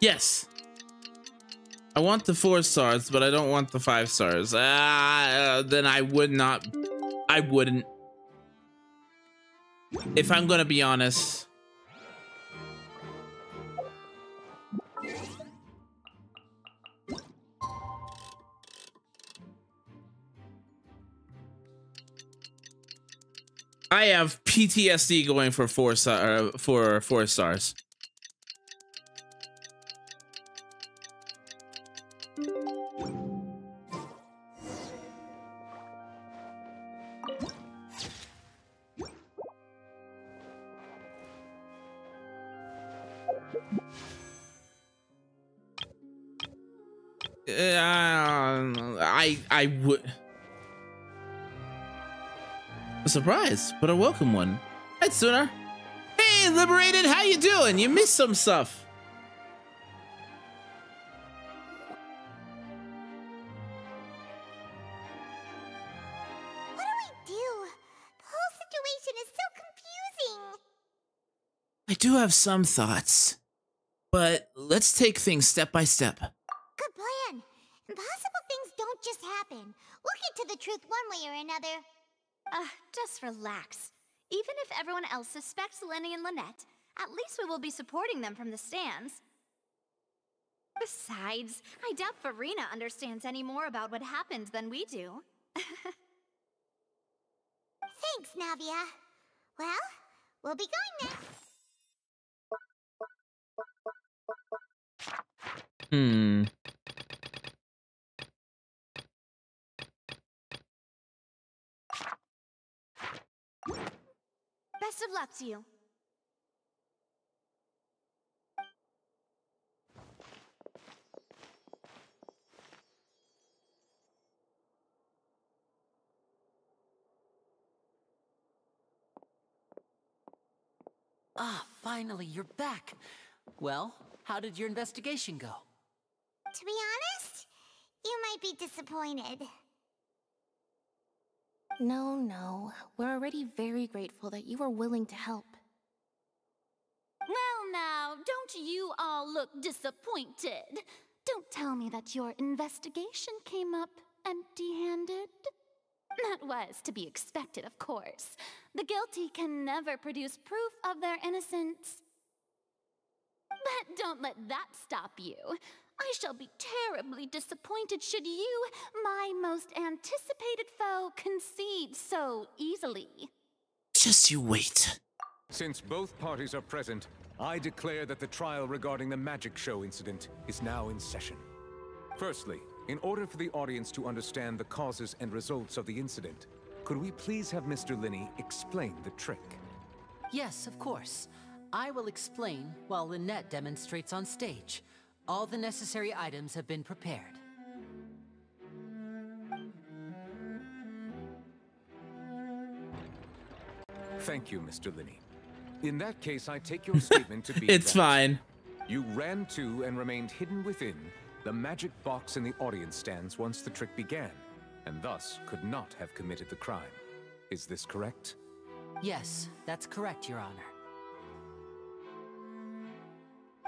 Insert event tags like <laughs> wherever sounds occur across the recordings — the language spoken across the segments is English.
Yes. I want the four stars, but I don't want the five stars. Uh, then I would not. I wouldn't. If I'm gonna be honest. I have PTSD going for four star uh, for four stars. A surprise, but a welcome one. Hi, Sooner. Hey, Liberated, how you doing? You missed some stuff. What do we do? The whole situation is so confusing. I do have some thoughts, but let's take things step by step. Good plan. Impossible things don't just happen. We'll get to the truth one way or another. Uh, just relax. Even if everyone else suspects Lenny and Lynette, at least we will be supporting them from the stands. Besides, I doubt Furina understands any more about what happened than we do. <laughs> Thanks, Navia. Well, we'll be going now. Hmm. Best of luck to you. Ah, finally, you're back. Well, how did your investigation go? To be honest, you might be disappointed. No, no. We're already very grateful that you were willing to help. Well, now, don't you all look disappointed. Don't tell me that your investigation came up empty-handed. That was to be expected, of course. The guilty can never produce proof of their innocence. But don't let that stop you. I shall be terribly disappointed should you, my most anticipated foe, concede so easily. Just you wait. Since both parties are present, I declare that the trial regarding the magic show incident is now in session. Firstly, in order for the audience to understand the causes and results of the incident, could we please have Mr. Lyney explain the trick? Yes, of course. I will explain while Lynette demonstrates on stage. All the necessary items have been prepared. Thank you, Mr. Lyney. In that case, I take your <laughs> statement to be It's fine. You ran to and remained hidden within the magic box in the audience stands once the trick began, and thus could not have committed the crime. Is this correct? Yes, that's correct, Your Honor.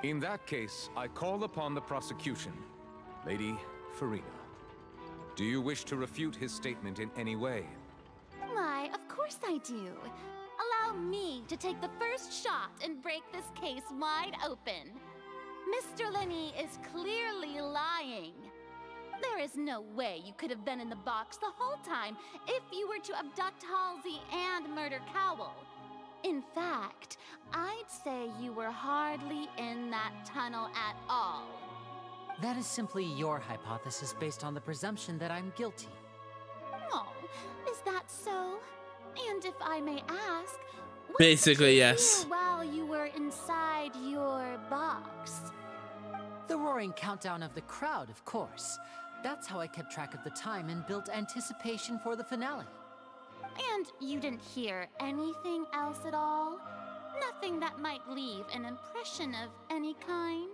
In that case, I call upon the prosecution. Lady Furina. do you wish to refute his statement in any way? Why, of course I do. Allow me to take the first shot and break this case wide open. Mr. Lenny is clearly lying. There is no way you could have been in the box the whole time if you were to abduct Halsey and murder Cowell. In fact, I'd say you were hardly in that tunnel at all. That is simply your hypothesis based on the presumption that I'm guilty. Oh, is that so? And if I may ask, Basically, did you yes. while you were inside your box? The roaring countdown of the crowd, of course. That's how I kept track of the time and built anticipation for the finale. And you didn't hear anything else at all? Nothing that might leave an impression of any kind?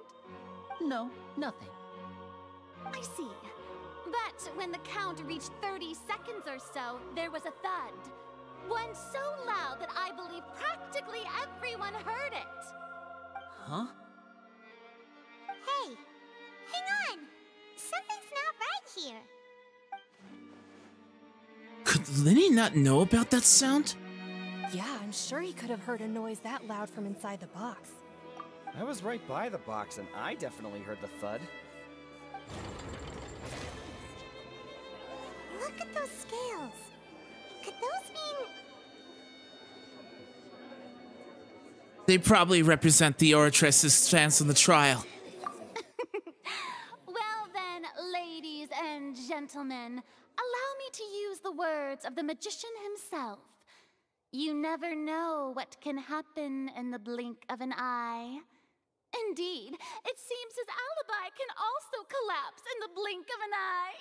No, nothing. I see. But when the count reached 30 seconds or so, there was a thud. One so loud that I believe practically everyone heard it. Huh? Hey! Hang on! Something's not right here. Could Lyney not know about that sound? Yeah, I'm sure he could have heard a noise that loud from inside the box. I was right by the box and I definitely heard the thud. Look at those scales. Could those mean... They probably represent the Oratrice's stance on the trial. Well then, ladies and gentlemen, allow me to use the words of the magician himself. You never know what can happen in the blink of an eye. Indeed, it seems his alibi can also collapse in the blink of an eye.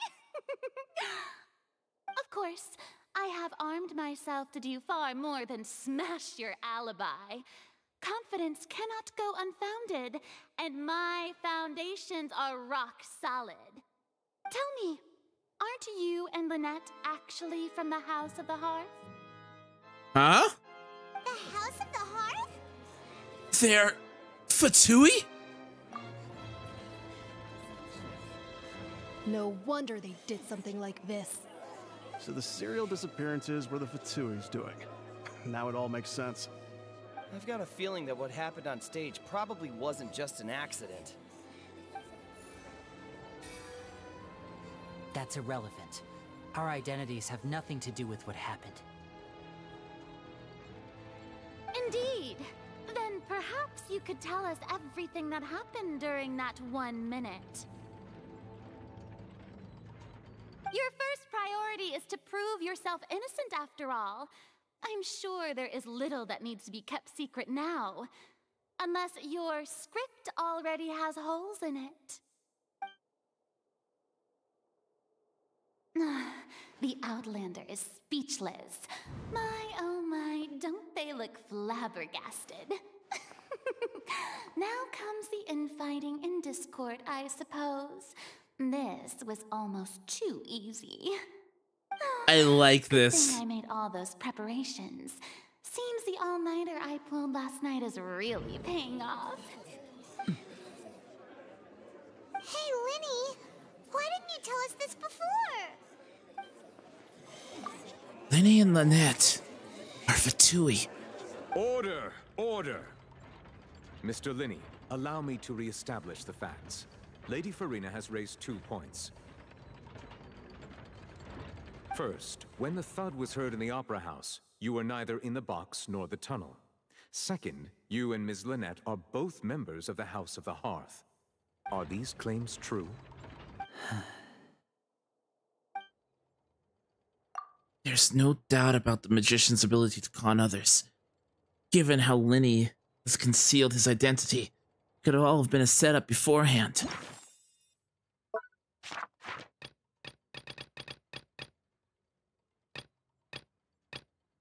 <laughs> of course, I have armed myself to do far more than smash your alibi. Confidence cannot go unfounded, and my foundations are rock solid. Tell me, aren't you and Lynette actually from the House of the Hearth? Huh? The House of the Hearth? They're Fatui? No wonder they did something like this. So the serial disappearances were the Fatui's doing. Now it all makes sense. I've got a feeling that what happened on stage probably wasn't just an accident. That's irrelevant. Our identities have nothing to do with what happened. Indeed. Then perhaps you could tell us everything that happened during that one minute. Your first priority is to prove yourself innocent after all. I'm sure there is little that needs to be kept secret now. Unless your script already has holes in it. <sighs> the Outlander is speechless. My, oh my, don't they look flabbergasted? <laughs> now comes the infighting and discord, I suppose. This was almost too easy. <sighs> I like this. I made all those preparations. Seems the all-nighter I pulled last night is really paying off. Hey, Lyney! Why didn't you tell us this before? Lyney and Lynette are Fatui. Order! Order! Mr. Lyney, allow me to re-establish the facts. Lady Furina has raised two points. First, when the thud was heard in the Opera House, you were neither in the box nor the tunnel. Second, you and Ms. Lynette are both members of the House of the Hearth. Are these claims true? <sighs> <sighs> <sighs> There's no doubt about the magician's ability to con others. Given how Lyney has concealed his identity, it could all have been a setup beforehand.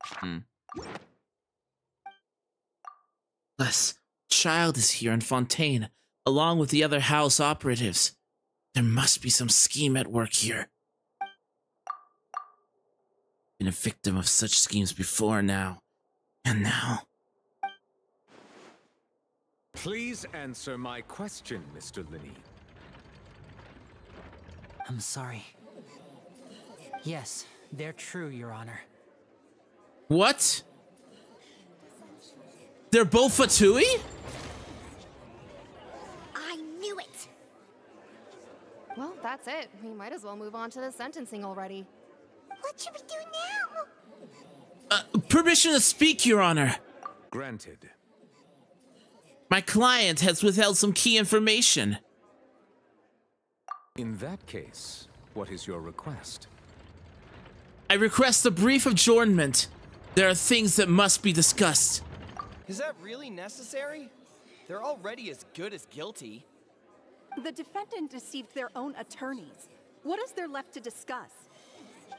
Hmm. Childe is here in Fontaine, along with the other house operatives. There must be some scheme at work here. Been a victim of such schemes before now. And now. Please answer my question, Mr. Lyney. I'm sorry. Yes, they're true, Your Honor. What? They're both Fatui? I knew it! Well, that's it. We might as well move on to the sentencing already. What should we do now? Uh, permission to speak, Your Honor. Granted. My client has withheld some key information. In that case, what is your request? I request a brief adjournment. There are things that must be discussed. Is that really necessary? They're already as good as guilty. The defendant deceived their own attorneys. What is there left to discuss?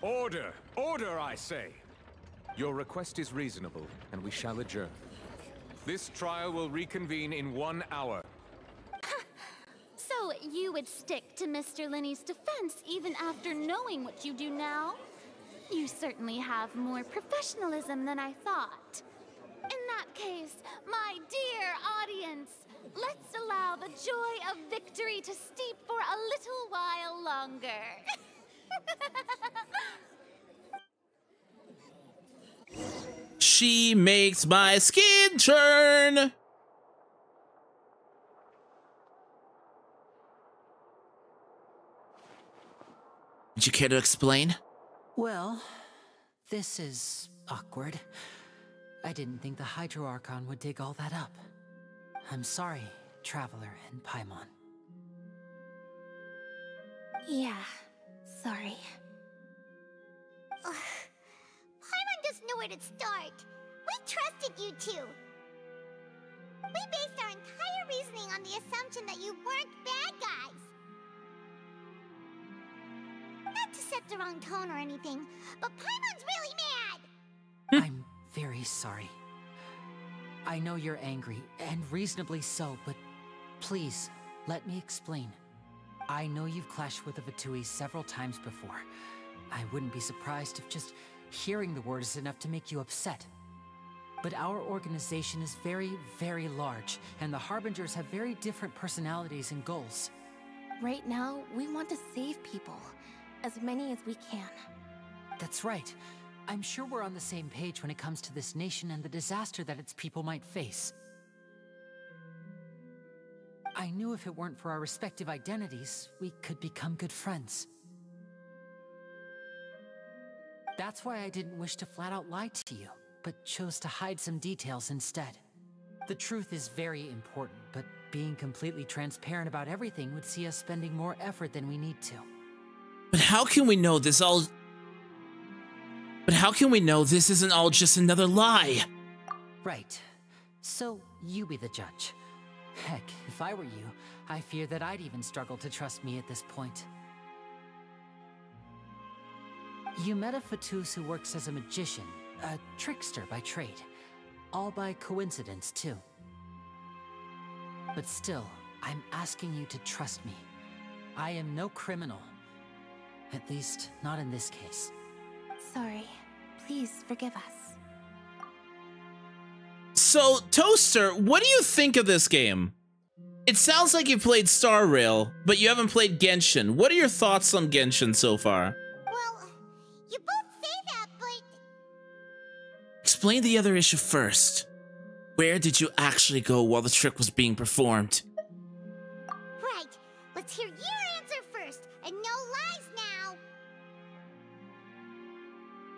Order! Order, I say! Your request is reasonable, and we shall adjourn. This trial will reconvene in one hour. <laughs> So you would stick to Mr. Lyney's defense even after knowing what you do now? You certainly have more professionalism than I thought. In that case, my dear audience, let's allow the joy of victory to steep for a little while longer. <laughs> She makes my skin turn. Would you care to explain? Well, this is awkward. I didn't think the Hydro Archon would dig all that up. I'm sorry, Traveler and Paimon. Yeah, sorry. Ugh. Paimon doesn't know where to start. We trusted you two. We based our entire reasoning on the assumption that you weren't bad guys. Not to set the wrong tone or anything, but Paimon's really mad! <laughs> I'm very sorry. I know you're angry, and reasonably so, but please, let me explain. I know you've clashed with the Fatui several times before. I wouldn't be surprised if just hearing the word is enough to make you upset. But our organization is very, very large, and the Harbingers have very different personalities and goals. Right now, we want to save people. As many as we can. That's right. I'm sure we're on the same page when it comes to this nation and the disaster that its people might face. I knew if it weren't for our respective identities, we could become good friends. That's why I didn't wish to flat out lie to you, but chose to hide some details instead. The truth is very important, but being completely transparent about everything would see us spending more effort than we need to. But how can we know this all... But how can we know this isn't all just another lie? Right. So, you be the judge. Heck, if I were you, I fear that I'd even struggle to trust me at this point. You met a Fatus who works as a magician, a trickster by trade. All by coincidence, too. But still, I'm asking you to trust me. I am no criminal. At least, not in this case. Sorry. Please forgive us. So, Toaster, what do you think of this game? It sounds like you played Star Rail, but you haven't played Genshin. What are your thoughts on Genshin so far? Well, you both say that, but... Explain the other issue first. Where did you actually go while the trick was being performed? Right. Let's hear your answer first, and no lies now.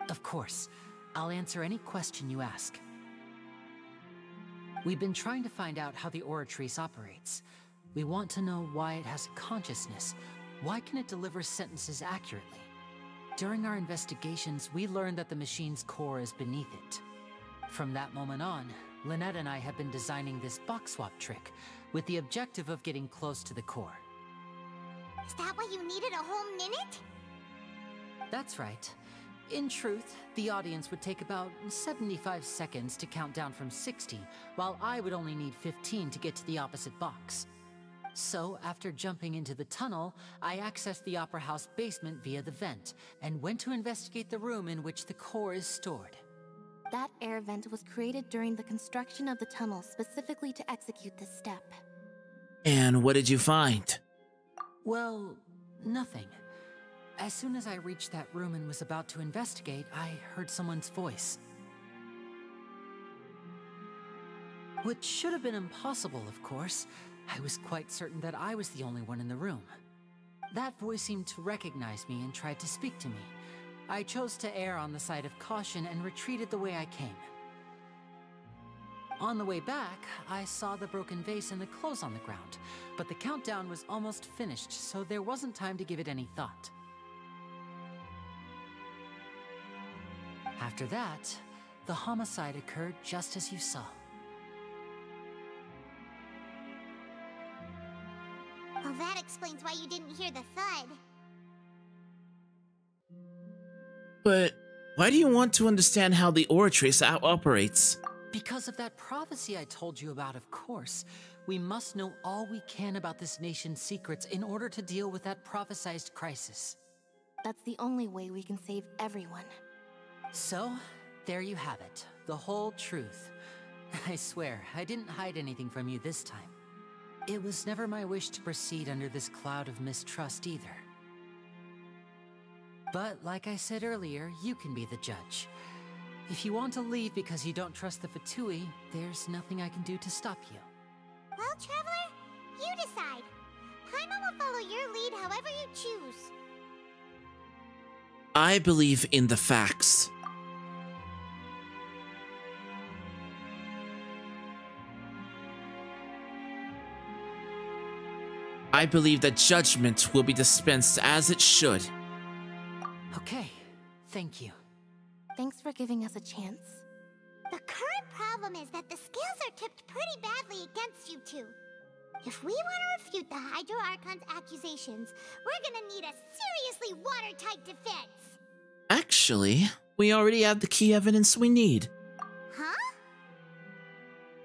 Of course. I'll answer any question you ask. We've been trying to find out how the Oratrice operates. We want to know why it has a consciousness. Why can it deliver sentences accurately? During our investigations, we learned that the machine's core is beneath it. From that moment on, Lynette and I have been designing this box swap trick with the objective of getting close to the core. Is that why you needed a whole minute? That's right. In truth, the audience would take about 75 seconds to count down from 60, while I would only need 15 to get to the opposite box. So, after jumping into the tunnel, I accessed the Opera House basement via the vent, and went to investigate the room in which the core is stored. That air vent was created during the construction of the tunnel specifically to execute this step. And what did you find? Well, nothing. As soon as I reached that room and was about to investigate, I heard someone's voice. Which should have been impossible, of course. I was quite certain that I was the only one in the room. That voice seemed to recognize me and tried to speak to me. I chose to err on the side of caution and retreated the way I came. On the way back, I saw the broken vase and the clothes on the ground, but the countdown was almost finished, so there wasn't time to give it any thought. After that, the homicide occurred just as you saw. Well, that explains why you didn't hear the thud. But why do you want to understand how the Oratrice operates? Because of that prophecy I told you about, of course. We must know all we can about this nation's secrets in order to deal with that prophesized crisis. That's the only way we can save everyone. So, there you have it. The whole truth. <laughs> I swear, I didn't hide anything from you this time. It was never my wish to proceed under this cloud of mistrust either. But like I said earlier, you can be the judge. If you want to leave because you don't trust the Fatui, there's nothing I can do to stop you. Well, Traveler, you decide. Paimon will follow your lead however you choose. I believe in the facts. I believe that judgment will be dispensed as it should. Okay, thank you. Thanks for giving us a chance. The current problem is that the scales are tipped pretty badly against you two. If we want to refute the Hydro Archon's accusations, we're gonna need a seriously watertight defense. Actually, we already have the key evidence we need. Huh?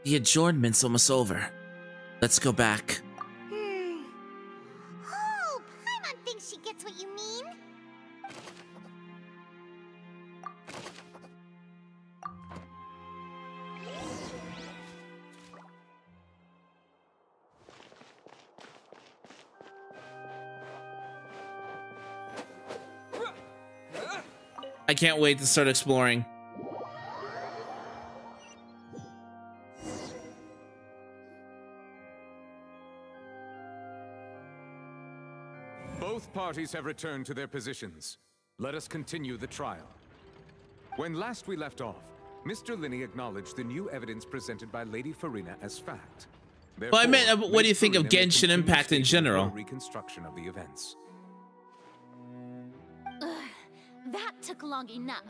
The adjournment's almost over. Let's go back. I can't wait to start exploring. Both parties have returned to their positions. Let us continue the trial. When last we left off, Mr. Lyney acknowledged the new evidence presented by Lady Furina as fact. Well, I meant, uh, what do you think of Farina may Genshin Impact in general? Reconstruction of the events. Took long enough.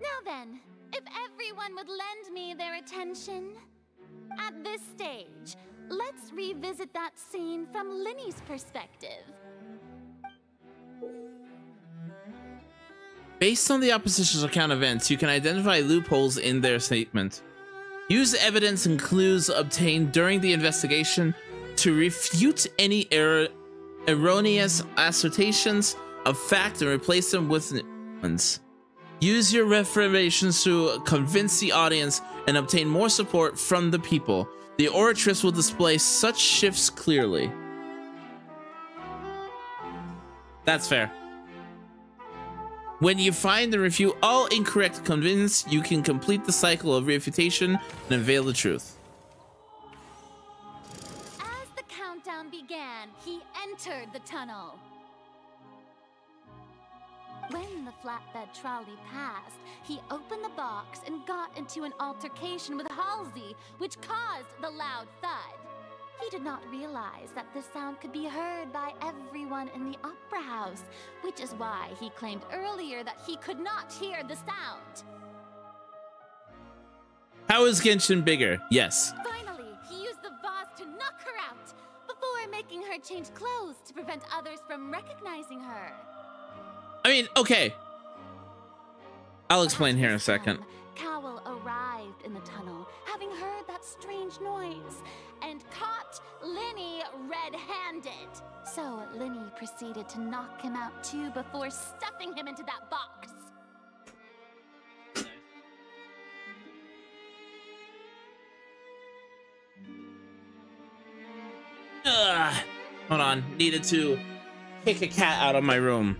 Now then, if everyone would lend me their attention. At this stage, let's revisit that scene from Lyney's perspective. Based on the opposition's account events, you can identify loopholes in their statement. Use evidence and clues obtained during the investigation to refute any error, erroneous assertions of fact and replace them with ones. Use your reformations to convince the audience and obtain more support from the people. The Oratrice will display such shifts clearly. That's fair. When you find and refute all incorrect convince, you can complete the cycle of refutation and unveil the truth. As the countdown began, he entered the tunnel. When the flatbed trolley passed, he opened the box and got into an altercation with Halsey, which caused the loud thud. He did not realize that the sound could be heard by everyone in the opera house, which is why he claimed earlier that he could not hear the sound. How is Genshin bigger? Yes. Finally, he used the vase to knock her out before making her change clothes to prevent others from recognizing her. I mean, okay. I'll explain here in a second. Cowell arrived in the tunnel, having heard that strange noise, and caught Lyney red-handed. So Lyney proceeded to knock him out too before stuffing him into that box. Ugh. Hold on. Needed to kick a cat out of my room.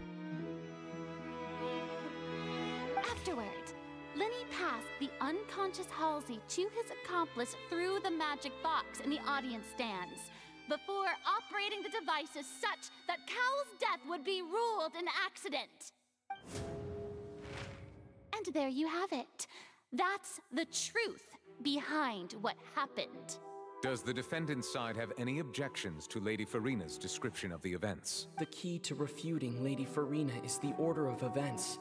Unconscious Halsey to his accomplice through the magic box in the audience stands, before operating the devices such that Cowell's death would be ruled an accident. And there you have it. That's the truth behind what happened. Does the defendant's side have any objections to Lady Furina's description of the events? The key to refuting Lady Farina is the order of events,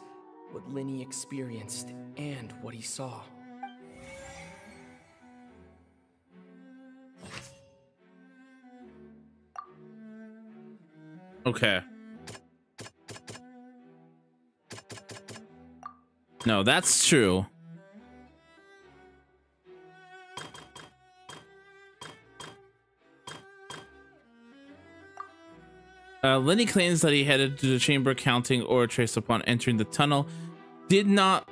what Lyney experienced, and what he saw. Okay. No, that's true. Uh, Lenny claims that he headed to the chamber counting Oratrice upon entering the tunnel. Did not.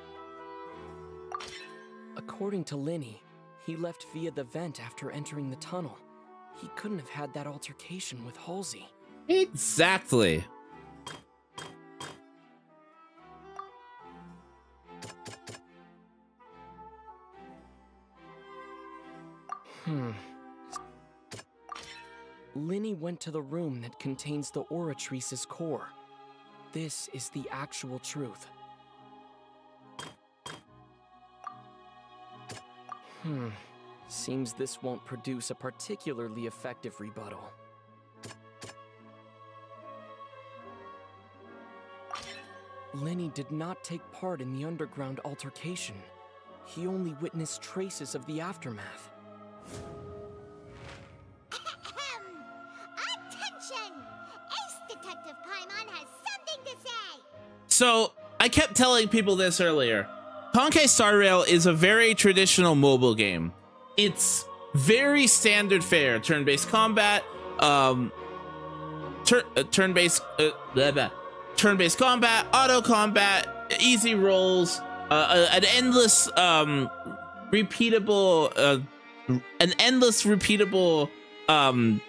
According to Lenny, he left via the vent after entering the tunnel. He couldn't have had that altercation with Halsey. Exactly. Hmm. Lyney went to the room that contains the Oratrice's core. This is the actual truth. Hmm. Seems this won't produce a particularly effective rebuttal. Lyney did not take part in the underground altercation. He only witnessed traces of the aftermath. Attention! Ace Detective Paimon has something to say! So, I kept telling people this earlier. Honkai Star Rail is a very traditional mobile game. It's very standard fare, turn-based combat, um, tur uh, turn-based, uh, blah, blah. Turn-based combat, auto combat, easy rolls, uh, uh, an endless, um, repeatable, uh, an endless repeatable, um,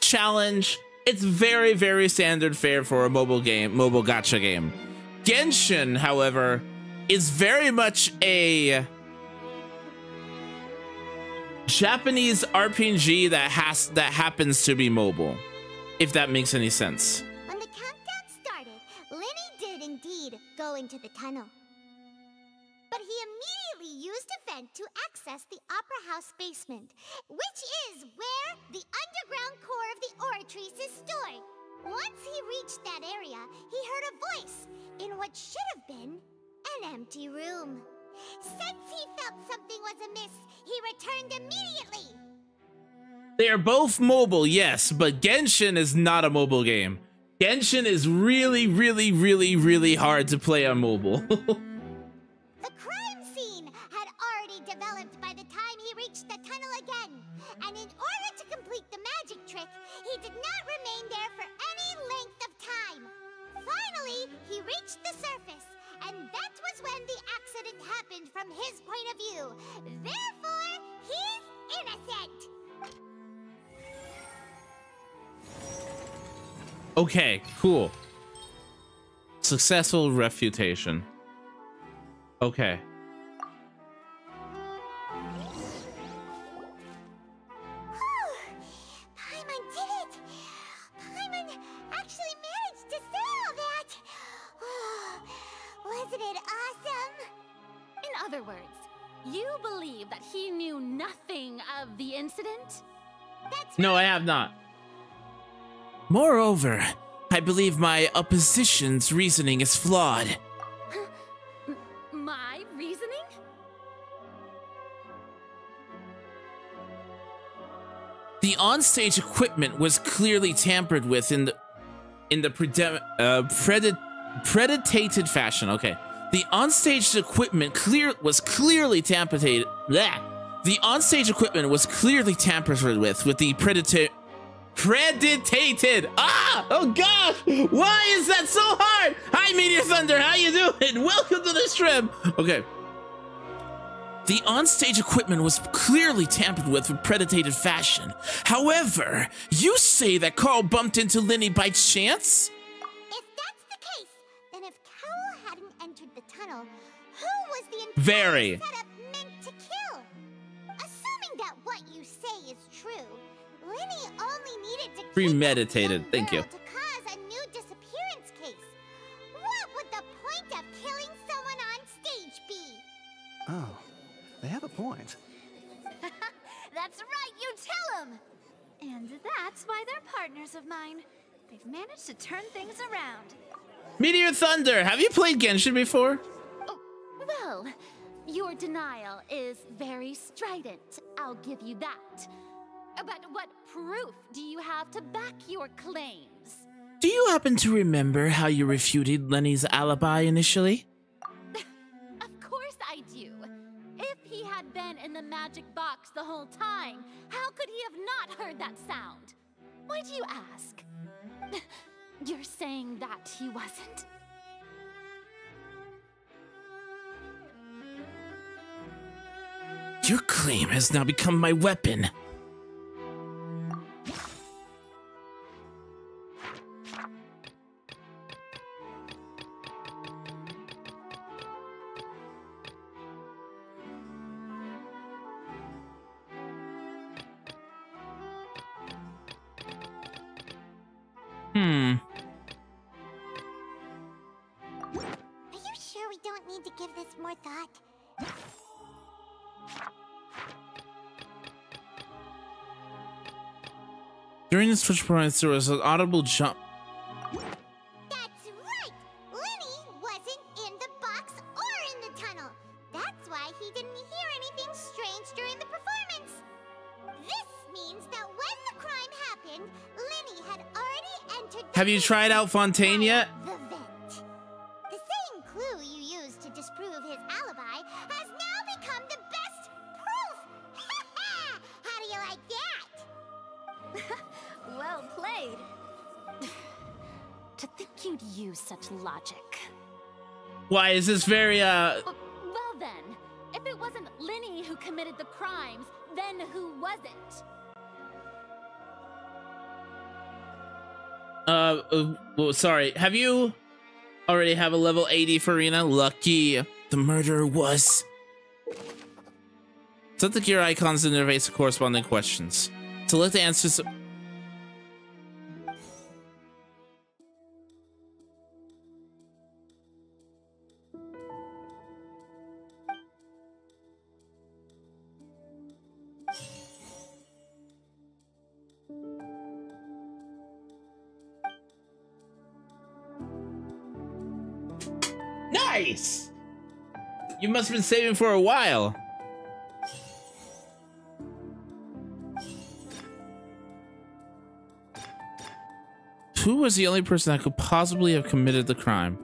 challenge. It's very, very standard fare for a mobile game, mobile gacha game. Genshin, however, is very much a Japanese RPG that has that happens to be mobile, if that makes any sense. Indeed go into the tunnel. But he immediately used a vent to access the Opera House basement, which is where the underground core of the Oratrice is stored. Once he reached that area, he heard a voice in what should have been an empty room. Since he felt something was amiss, he returned immediately. They are both mobile, yes, but Genshin is not a mobile game. Genshin is really, really, really, really hard to play on mobile. <laughs> The crime scene had already developed by the time he reached the tunnel again, and in order to complete the magic trick, he did not remain there for any length of time. Finally, he reached the surface, and that was when the accident happened from his point of view. Therefore, he's innocent. Okay, cool. Successful refutation. Okay. Paimon did it! <sighs> Paimon actually managed to say all that! Wasn't it awesome? In other words, you believe that he knew nothing of the incident? No, I have not. Moreover, I believe my opposition's reasoning is flawed. My reasoning? The onstage equipment was clearly tampered with in the in the predem- uh, predat- predated fashion. Okay, the onstage equipment clear was clearly tampered. Bleh. The onstage equipment was clearly tampered with with the predator. Predated. Ah! Oh gosh! Why is that so hard? Hi, Meteor Thunder. How you doing? <laughs> Welcome to the stream. Okay. The onstage equipment was clearly tampered with in predated fashion. However, you say that Carl bumped into Lenny by chance? If that's the case, then if Cowell hadn't entered the tunnel, who was the entire Very. setup on stage be? Oh, they have a point. <laughs> That's right, you tell them! And that's why they're partners of mine. They've managed to turn things around. Meteor Thunder, have you played Genshin before? Oh, well, your denial is very strident. I'll give you that. But what proof do you have to back your claims? Do you happen to remember how you refuted Lenny's alibi initially? <laughs> Of course I do. If he had been in the magic box the whole time, how could he have not heard that sound? Why do you ask? <laughs> You're saying that he wasn't? Your claim has now become my weapon. Switch points, there was an audible jump. That's right! Lenny wasn't in the box or in the tunnel. That's why he didn't hear anything strange during the performance. This means that when the crime happened, Lenny had already entered the Have you tried out Fontaine yet? Why is this very uh? Well then, if it wasn't Lyney who committed the crimes, then who was it? Uh, uh well, sorry. Have you already have a level 80 Furina? Lucky. The murderer was. Set the gear icons in the interface corresponding questions. to Select the answers. Must have been saving for a while. Who was the only person that could possibly have committed the crime?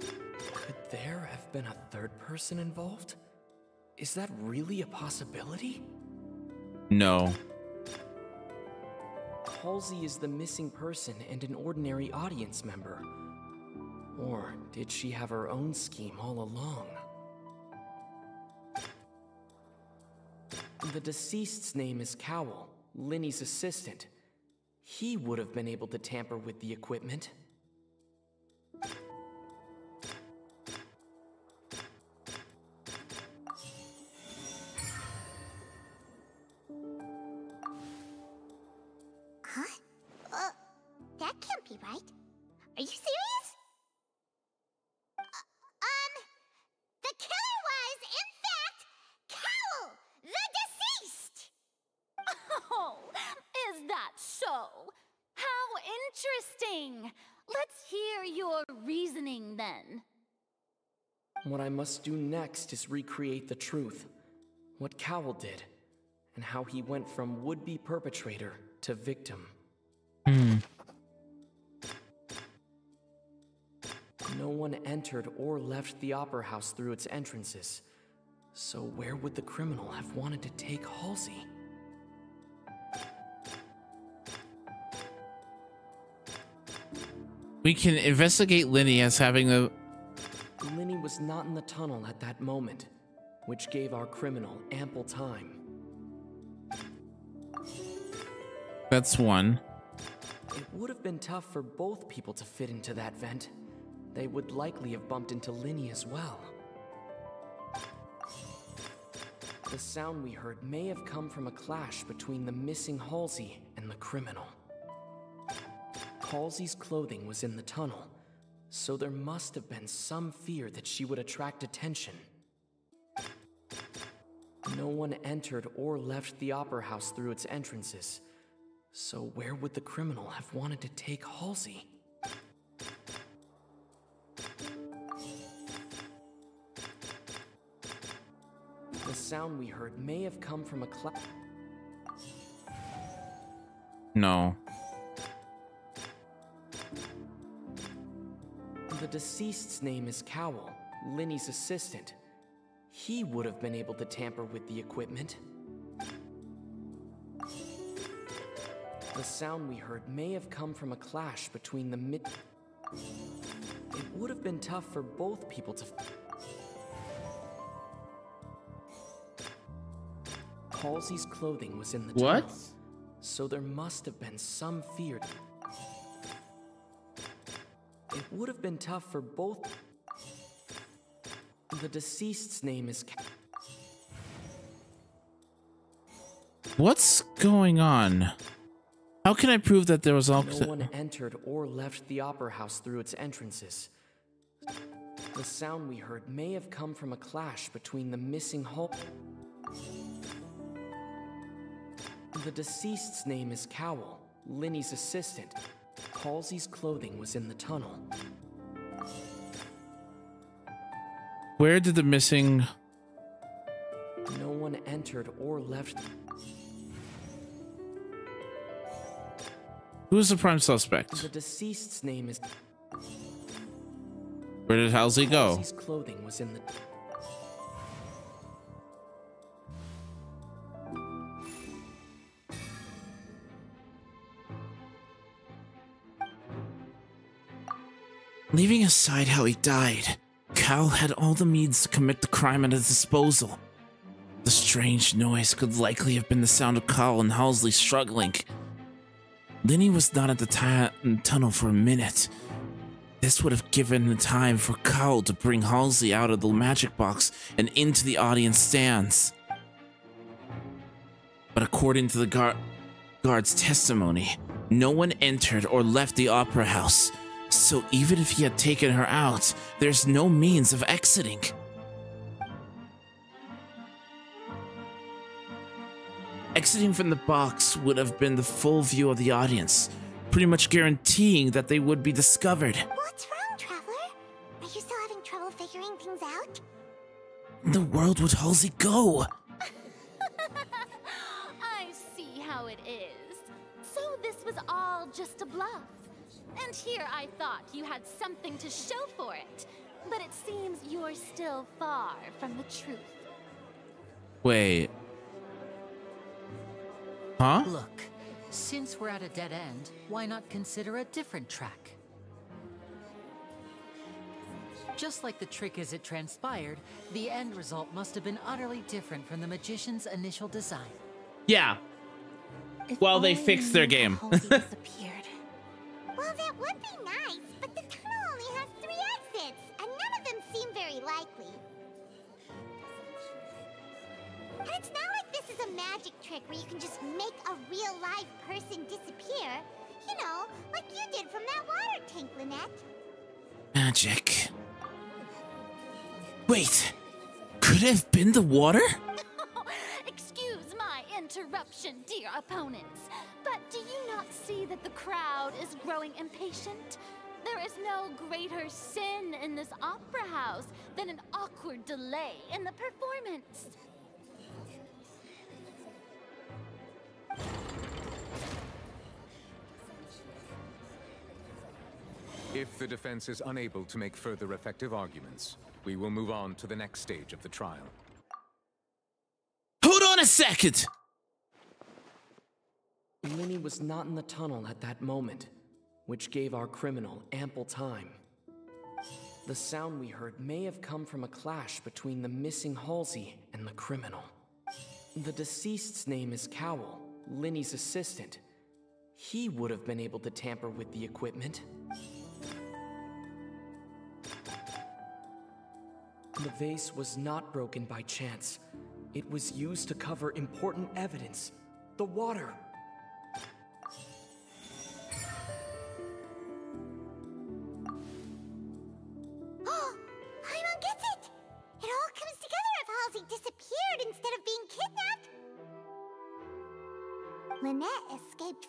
Could there have been a third person involved? Is that really a possibility? No. Halsey is the missing person and an ordinary audience member. Or did she have her own scheme all along? The deceased's name is Cowell, Lyney's assistant. He would have been able to tamper with the equipment. Must do next is recreate the truth. What Cowell did, and how he went from would-be perpetrator to victim. Hmm. No one entered or left the Opera House through its entrances. So where would the criminal have wanted to take Halsey? We can investigate Lyney as having the. Was not in the tunnel at that moment, which gave our criminal ample time. That's one. It would have been tough for both people to fit into that vent. They would likely have bumped into Lyney as well. The sound we heard may have come from a clash between the missing Halsey and the criminal. Halsey's clothing was in the tunnel, so there must have been some fear that she would attract attention. No one entered or left the Opera House through its entrances, so where would the criminal have wanted to take Halsey? The sound we heard may have come from a cloud. No. The deceased's name is Cowell, Lyney's assistant. He would have been able to tamper with the equipment. The sound we heard may have come from a clash between the mid. It would have been tough for both people to. Halsey's clothing was in the What? tunnel, so there must have been some fear. It would have been tough for both. The deceased's name is. What's going on? How can I prove that there was all? No one entered or left the Opera House through its entrances. The sound we heard may have come from a clash between the missing Hulk. The deceased's name is Cowell, Lyney's assistant. Halsey's clothing was in the tunnel. Where did the missing No one entered or left. Who's the prime suspect? The deceased's name is. Where did Halsey go? Halsey's clothing was in the. Leaving aside how he died, Cowell had all the means to commit the crime at his disposal. The strange noise could likely have been the sound of Cowell and Halsey struggling. Lyney was not at the tunnel for a minute. This would have given the time for Cowell to bring Halsey out of the magic box and into the audience stands. But according to the guard guard's testimony, no one entered or left the opera house. So even if he had taken her out, there's no means of exiting. Exiting from the box would have been the full view of the audience, pretty much guaranteeing that they would be discovered. What's wrong, Traveler? Are you still having trouble figuring things out? In the world would Halsey go? <laughs> I see how it is. So this was all just a bluff. And here I thought you had something to show for it. But it seems you're still far from the truth. Wait. Huh? Look, since we're at a dead end, why not consider a different track? Just like the trick as it transpired, the end result must have been utterly different from the magician's initial design. Yeah. well, they fixed their game. Well, that would be nice, but the tunnel only has three exits, and none of them seem very likely. And it's not like this is a magic trick where you can just make a real live person disappear. You know, like you did from that water tank, Lynette. Magic. Wait. Could it have been the water? <laughs> Excuse my interruption, dear opponents, see that the crowd is growing impatient? There is no greater sin in this opera house than an awkward delay in the performance. If the defense is unable to make further effective arguments, we will move on to the next stage of the trial. Hold on a second! Lyney was not in the tunnel at that moment, which gave our criminal ample time. The sound we heard may have come from a clash between the missing Halsey and the criminal. The deceased's name is Cowell, Lyney's assistant. He would have been able to tamper with the equipment. The vase was not broken by chance. It was used to cover important evidence. The water.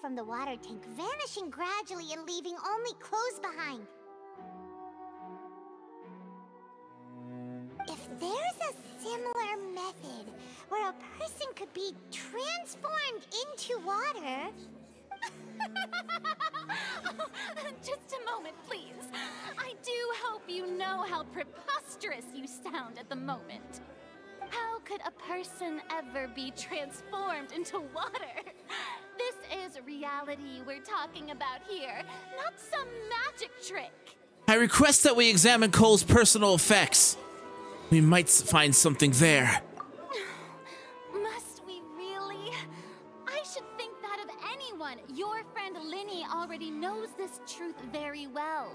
From the water tank, vanishing gradually and leaving only clothes behind. If there's a similar method where a person could be transformed into water, <laughs> Just a moment, please. I do hope you know how preposterous you sound at the moment. How could a person ever be transformed into water? This is reality we're talking about here, not some magic trick. I request that we examine Cowell's personal effects. We might find something there. <sighs> Must we really? I should think that of anyone. Your friend Lyney already knows this truth very well.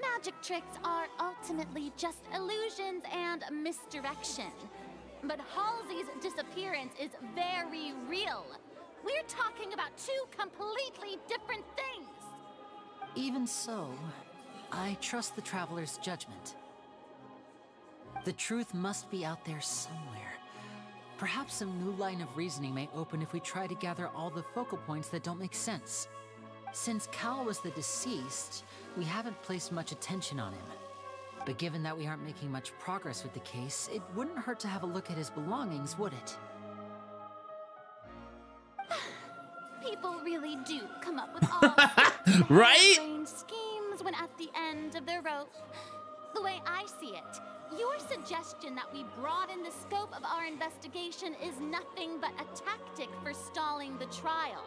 Magic tricks are ultimately just illusions and misdirection. But Halsey's disappearance is very real. We're talking about two completely different things. Even so, I trust the Traveler's judgment. The truth must be out there somewhere. Perhaps some new line of reasoning may open if we try to gather all the focal points that don't make sense. Since Cowell was the deceased, we haven't placed much attention on him. But given that we aren't making much progress with the case, it wouldn't hurt to have a look at his belongings, would it? Really do come up with <laughs> all right? schemes when at the end of their rope. The way I see it, your suggestion that we broaden the scope of our investigation is nothing but a tactic for stalling the trial.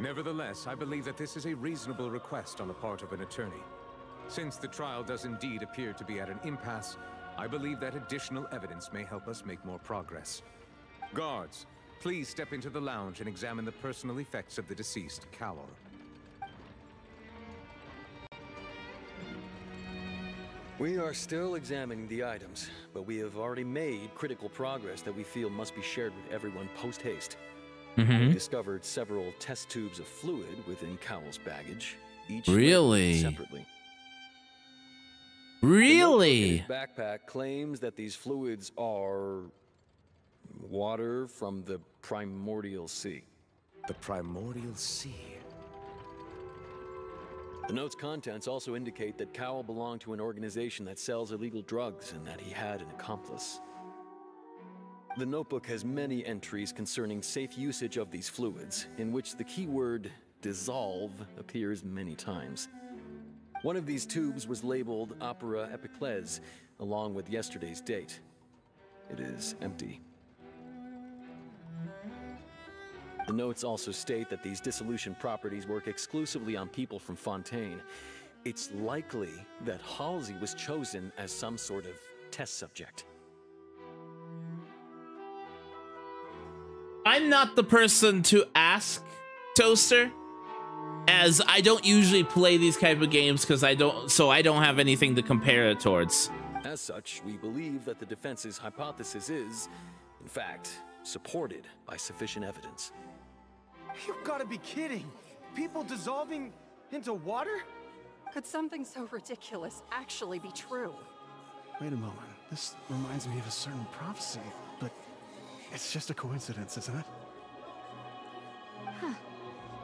Nevertheless, I believe that this is a reasonable request on the part of an attorney. Since the trial does indeed appear to be at an impasse, I believe that additional evidence may help us make more progress. Guards, please step into the lounge and examine the personal effects of the deceased, Cowell. We are still examining the items, but we have already made critical progress that we feel must be shared with everyone post-haste. Mm -hmm. We discovered several test tubes of fluid within Cowell's baggage, each Really? separately. Really? His backpack claims that these fluids are water from the primordial sea. The primordial sea? The note's contents also indicate that Cowell belonged to an organization that sells illegal drugs and that he had an accomplice. The notebook has many entries concerning safe usage of these fluids, in which the keyword dissolve appears many times. One of these tubes was labeled Opera Epiclese, along with yesterday's date. It is empty. The notes also state that these dissolution properties work exclusively on people from Fontaine. It's likely that Halsey was chosen as some sort of test subject. I'm not the person to ask Toaster, as I don't usually play these type of games because I don't, so I don't have anything to compare it towards. As such, we believe that the defense's hypothesis is, in fact, supported by sufficient evidence. You've got to be kidding! People dissolving into water? Could something so ridiculous actually be true? Wait a moment. This reminds me of a certain prophecy, but it's just a coincidence, isn't it? Huh.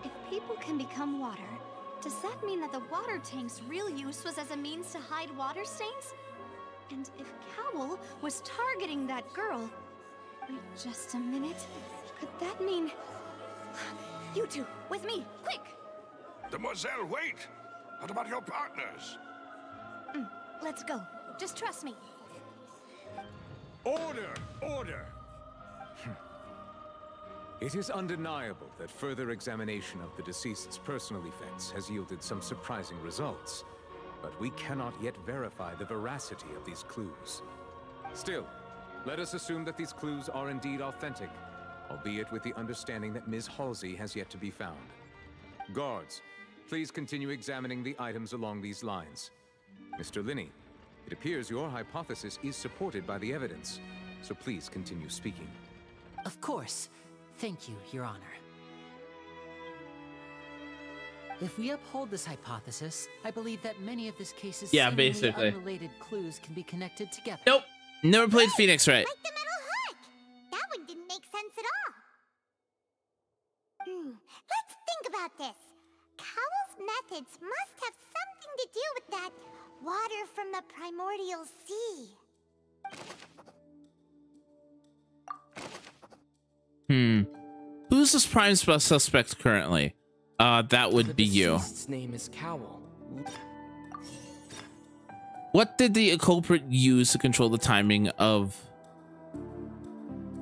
If people can become water, does that mean that the water tank's real use was as a means to hide water stains? And if Cowell was targeting that girl... Wait just a minute. Could that mean... You two, with me, quick! Demoiselle, wait! What about your partners? Mm, let's go. Just trust me. Order! Order! It is undeniable that further examination of the deceased's personal effects has yielded some surprising results, but we cannot yet verify the veracity of these clues. Still, let us assume that these clues are indeed authentic, albeit with the understanding that Ms. Halsey has yet to be found. Guards, please continue examining the items along these lines. Mr. Lyney, it appears your hypothesis is supported by the evidence, so please continue speaking. Of course. Thank you, Your Honor. If we uphold this hypothesis, I believe that many of this case's Yeah, seemingly basically. unrelated clues can be connected together. Nope. Never played Phoenix Wright. That one didn't make sense at all. Hmm, let's think about this. Cowell's methods must have something to do with that water from the primordial sea. Hmm. Who's this prime suspect currently? Uh, that would be you. His name is Cowell. What did the culprit use to control the timing of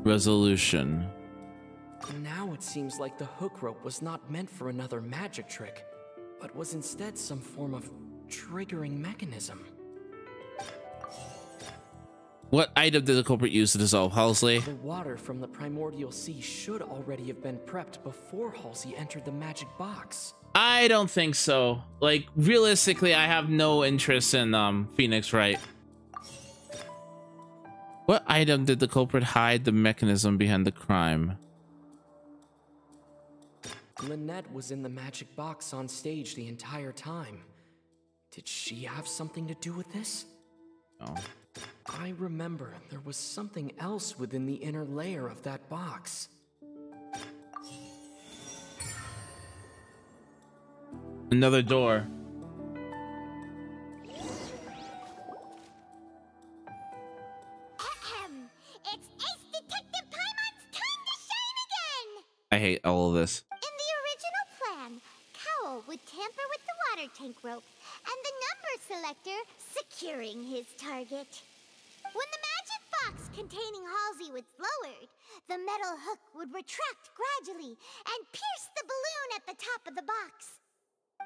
resolution? Now it seems like the hook rope was not meant for another magic trick, but was instead some form of triggering mechanism. What item did the culprit use to dissolve Halsey? The water from the primordial sea should already have been prepped before Halsey entered the magic box. I don't think so. Like, realistically, I have no interest in um Phoenix Wright. What item did the culprit hide the mechanism behind the crime? Lynette was in the magic box on stage the entire time. Did she have something to do with this? Oh. I remember there was something else within the inner layer of that box. Shine again! I hate all of this. In the original plan, Cowell would tamper with the water tank rope and the number selector securing his target. When the magic box containing Halsey was lowered, the metal hook would retract gradually and pierce the balloon at the top of the box.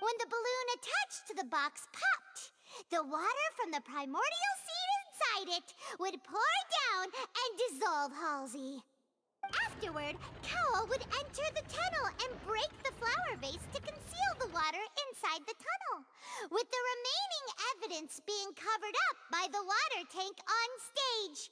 When the balloon attached to the box popped, the water from the primordial sea inside it would pour down and dissolve Halsey. Afterward, Cowell would enter the tunnel and break the flower vase to conceal the water inside the tunnel, with the remaining evidence being covered up by the water tank on stage.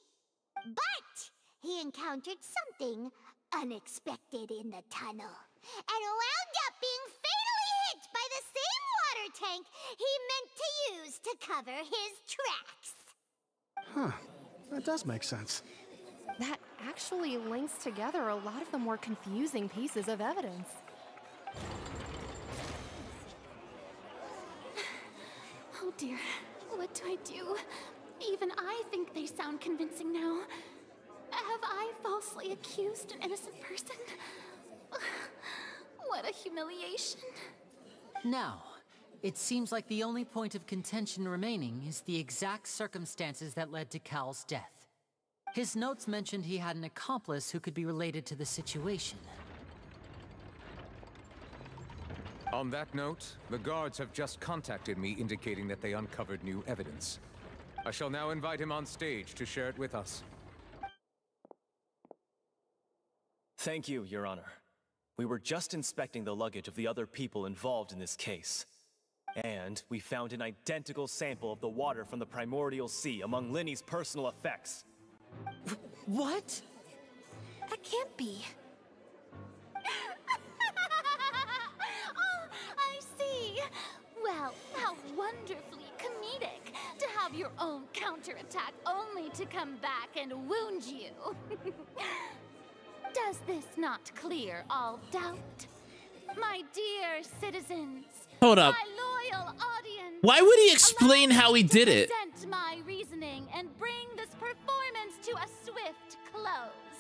But he encountered something unexpected in the tunnel and wound up being fatally hit by the same water tank he meant to use to cover his tracks. Huh. That does make sense. That actually links together a lot of the more confusing pieces of evidence. <sighs> Oh dear, what do I do? Even I think they sound convincing now. Have I falsely accused an innocent person? <sighs> Oh, What a humiliation. Now, it seems like the only point of contention remaining is the exact circumstances that led to Cowell's death. His notes mentioned he had an accomplice who could be related to the situation. On that note, the guards have just contacted me indicating that they uncovered new evidence. I shall now invite him on stage to share it with us. Thank you, Your Honor. We were just inspecting the luggage of the other people involved in this case. And we found an identical sample of the water from the primordial sea among Lyney's personal effects. What? That can't be. <laughs> oh, I see. Well, how wonderfully comedic to have your own counterattack only to come back and wound you. <laughs> Does this not clear all doubt? My dear citizens, Hold up. my loyal audience, Why would he explain how he did it? present my reasoning and bring this performance to a swift close.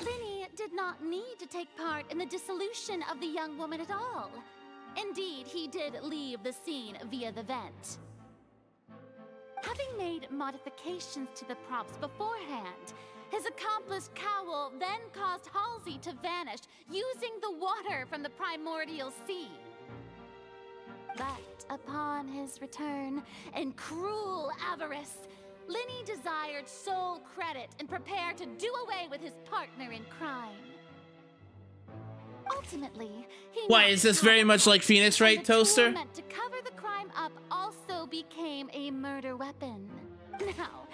Lyney did not need to take part in the dissolution of the young woman at all. Indeed, he did leave the scene via the vent. Having made modifications to the props beforehand, his accomplice Cowell then caused Halsey to vanish using the water from the primordial sea. But upon his return, in cruel avarice, Lyney desired sole credit and prepared to do away with his partner in crime. Ultimately, he Why is this very much like Phoenix, right, and the tool Toaster? to cover the up also became a murder weapon. <laughs> Now,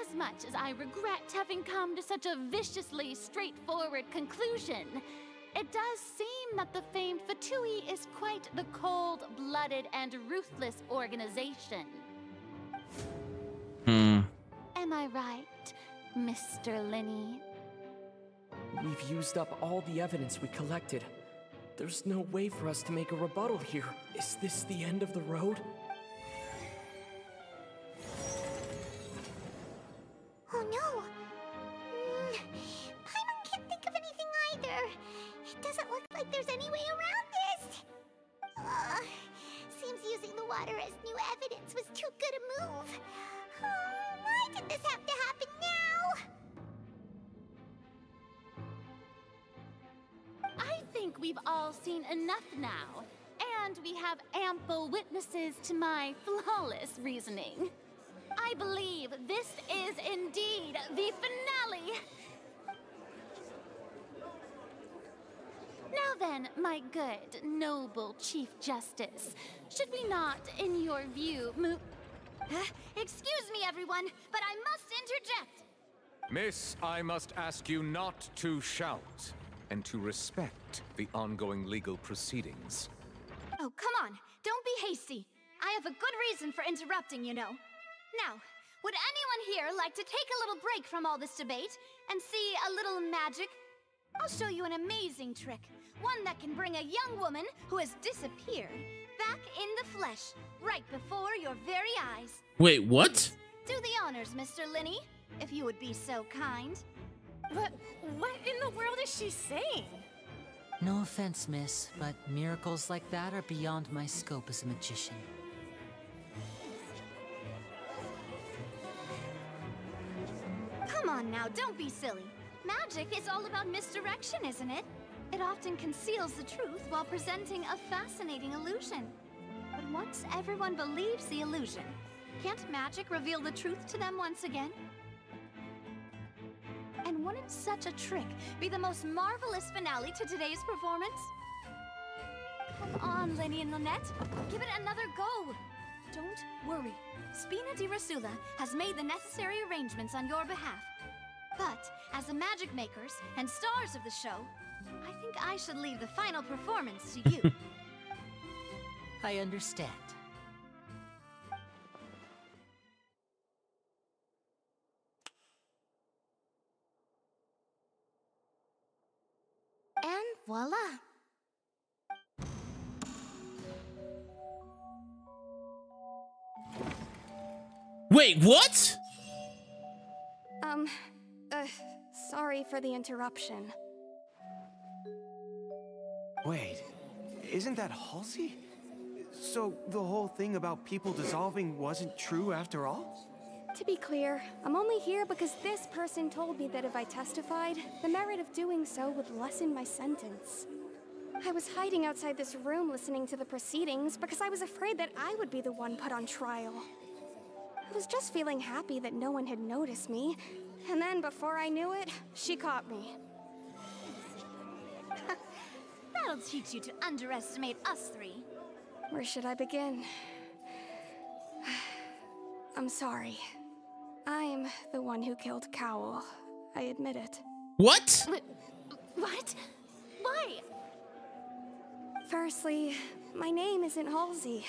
as much as I regret having come to such a viciously straightforward conclusion, it does seem that the famed Fatui is quite the cold-blooded and ruthless organization. Hmm. Am I right, Mr. Lyney? We've used up all the evidence we collected. There's no way for us to make a rebuttal here. Is this the end of the road? Flawless reasoning. I believe this is indeed the finale. Now then, my good, noble Chief Justice, should we not, in your view, move. Huh? Excuse me, everyone, but I must interject. Miss, I must ask you not to shout and to respect the ongoing legal proceedings. Oh, come on. Don't be hasty. I have a good reason for interrupting, you know. Now, would anyone here like to take a little break from all this debate and see a little magic? I'll show you an amazing trick. One that can bring a young woman who has disappeared back in the flesh, right before your very eyes. Wait, what? Do the honors, Mr. Lyney, if you would be so kind. But what in the world is she saying? No offense, miss, but miracles like that are beyond my scope as a magician. On now, don't be silly. Magic is all about misdirection, isn't it? It often conceals the truth while presenting a fascinating illusion. But once everyone believes the illusion, can't magic reveal the truth to them once again? And wouldn't such a trick be the most marvelous finale to today's performance? Come on, Lyney and Lynette. Give it another go. Don't worry. Spina di Rosula has made the necessary arrangements on your behalf. But, as the magic makers and stars of the show, I think I should leave the final performance to you. <laughs> I understand. And voila! Wait, what? Um, sorry for the interruption. Wait, isn't that Halsey? So the whole thing about people dissolving wasn't true after all? To be clear, I'm only here because this person told me that if I testified, the merit of doing so would lessen my sentence. I was hiding outside this room listening to the proceedings because I was afraid that I would be the one put on trial. I was just feeling happy that no one had noticed me, and then before I knew it, she caught me. <laughs> That'll teach you to underestimate us three. Where should I begin? <sighs> I'm sorry. I'm the one who killed Cowell. I admit it. What? What? Why? Firstly, my name isn't Halsey.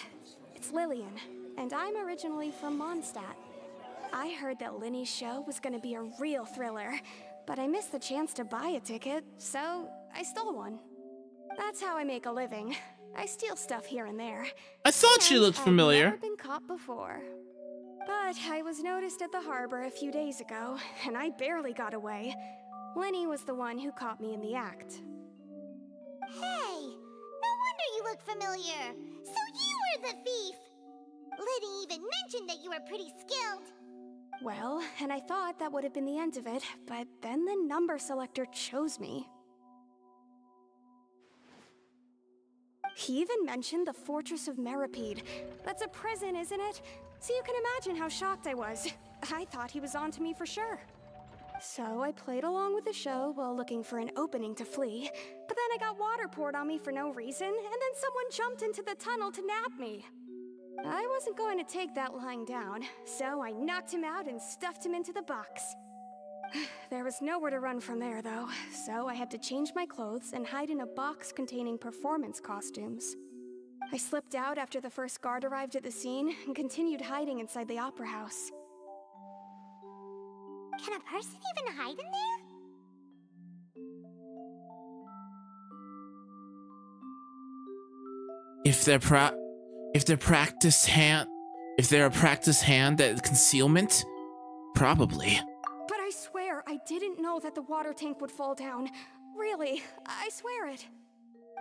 It's Lillian, and I'm originally from Mondstadt. I heard that Lyney's show was gonna be a real thriller, but I missed the chance to buy a ticket, so I stole one. That's how I make a living. I steal stuff here and there. I thought she looked familiar. I've never been caught before. But I was noticed at the harbor a few days ago, and I barely got away. Lyney was the one who caught me in the act. Hey, no wonder you look familiar. So you were the thief. Liddy even mentioned that you were pretty skilled. Well, and I thought that would have been the end of it, but then the number selector chose me. He even mentioned the Fortress of Meropide. That's a prison, isn't it? So you can imagine how shocked I was. I thought he was on to me for sure. So I played along with the show while looking for an opening to flee, but then I got water poured on me for no reason, and then someone jumped into the tunnel to nab me. I wasn't going to take that lying down, so I knocked him out and stuffed him into the box. <sighs> There was nowhere to run from there, though, so I had to change my clothes and hide in a box containing performance costumes. I slipped out after the first guard arrived at the scene and continued hiding inside the opera house. Can a person even hide in there? If they're pra if they're practiced hand if they're a practiced hand at concealment, probably. But I swear I didn't know that the water tank would fall down. Really, I swear it.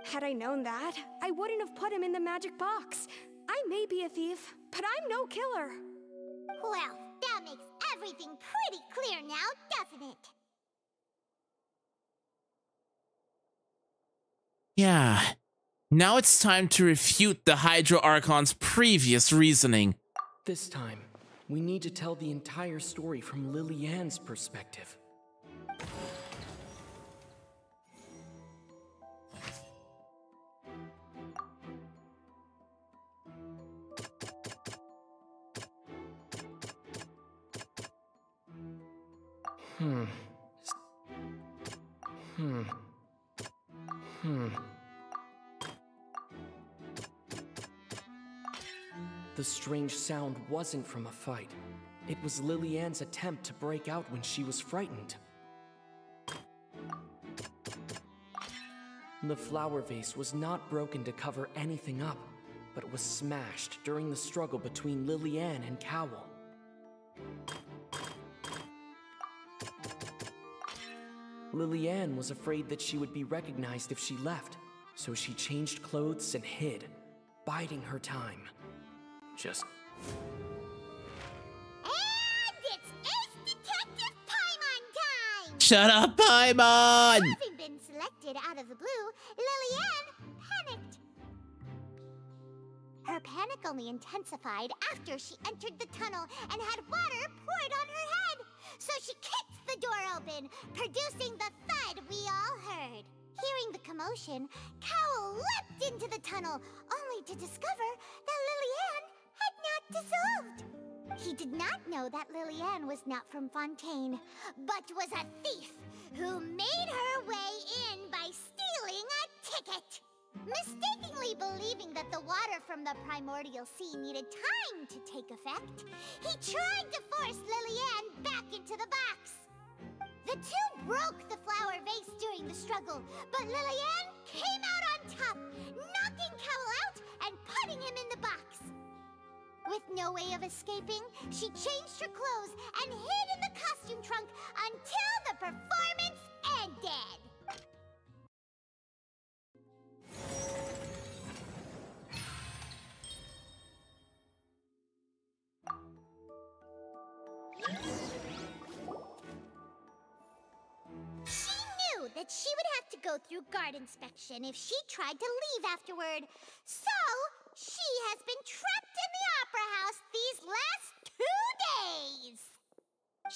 Had I known that, I wouldn't have put him in the magic box. I may be a thief, but I'm no killer. Well, that makes everything pretty clear now, doesn't it? Yeah. Now it's time to refute the Hydro Archon's previous reasoning. This time, we need to tell the entire story from Lillian's perspective. Hmm. Hmm. Hmm. The strange sound wasn't from a fight. It was Lillian's attempt to break out when she was frightened. The flower vase was not broken to cover anything up, but was smashed during the struggle between Lillian and Cowell. Lillian was afraid that she would be recognized if she left, so she changed clothes and hid, biding her time. Just And it's Ace Detective Paimon time! Shut up, Paimon! Having been selected out of the blue, Lillian panicked. Her panic only intensified after she entered the tunnel and had water poured on her head. So she kicked the door open, producing the thud we all heard. Hearing the commotion, Cowell leapt into the tunnel, only to discover that Lillian had not dissolved. He did not know that Lillian was not from Fontaine, but was a thief who made her way in by stealing a ticket. Mistakenly believing that the water from the primordial sea needed time to take effect, he tried to force Lillian back into the box. The two broke the flower vase during the struggle, but Lillian came out on top, no way of escaping, she changed her clothes and hid in the costume trunk until the performance ended. She knew that she would have to go through guard inspection if she tried to leave afterward. So, she has been trapped House these last two days.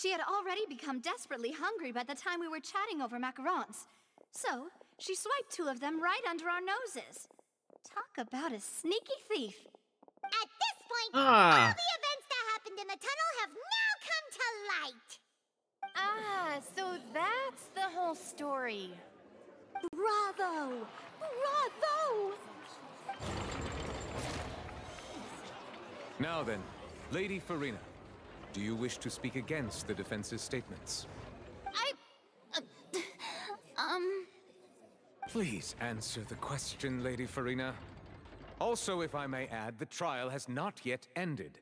She had already become desperately hungry by the time we were chatting over macarons. So, she swiped two of them right under our noses. Talk about a sneaky thief. At this point, Ah. all the events that happened in the tunnel have now come to light. Ah, so that's the whole story. Bravo! Bravo! Now then, Lady Furina, do you wish to speak against the defense's statements? I. Uh, um. Please answer the question, Lady Furina. Also, if I may add, the trial has not yet ended.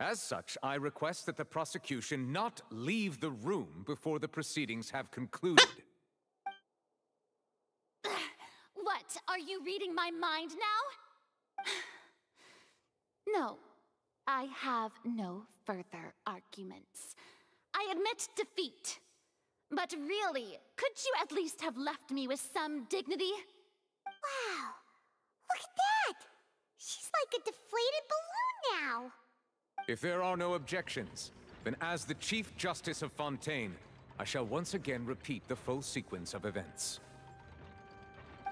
As such, I request that the prosecution not leave the room before the proceedings have concluded. What? Are you reading my mind now? <sighs> no, I have no further arguments. I admit defeat. But really, could you at least have left me with some dignity? Wow, look at that! She's like a deflated balloon now. if there are no objections, then as the Chief Justice of Fontaine, I shall once again repeat the full sequence of events.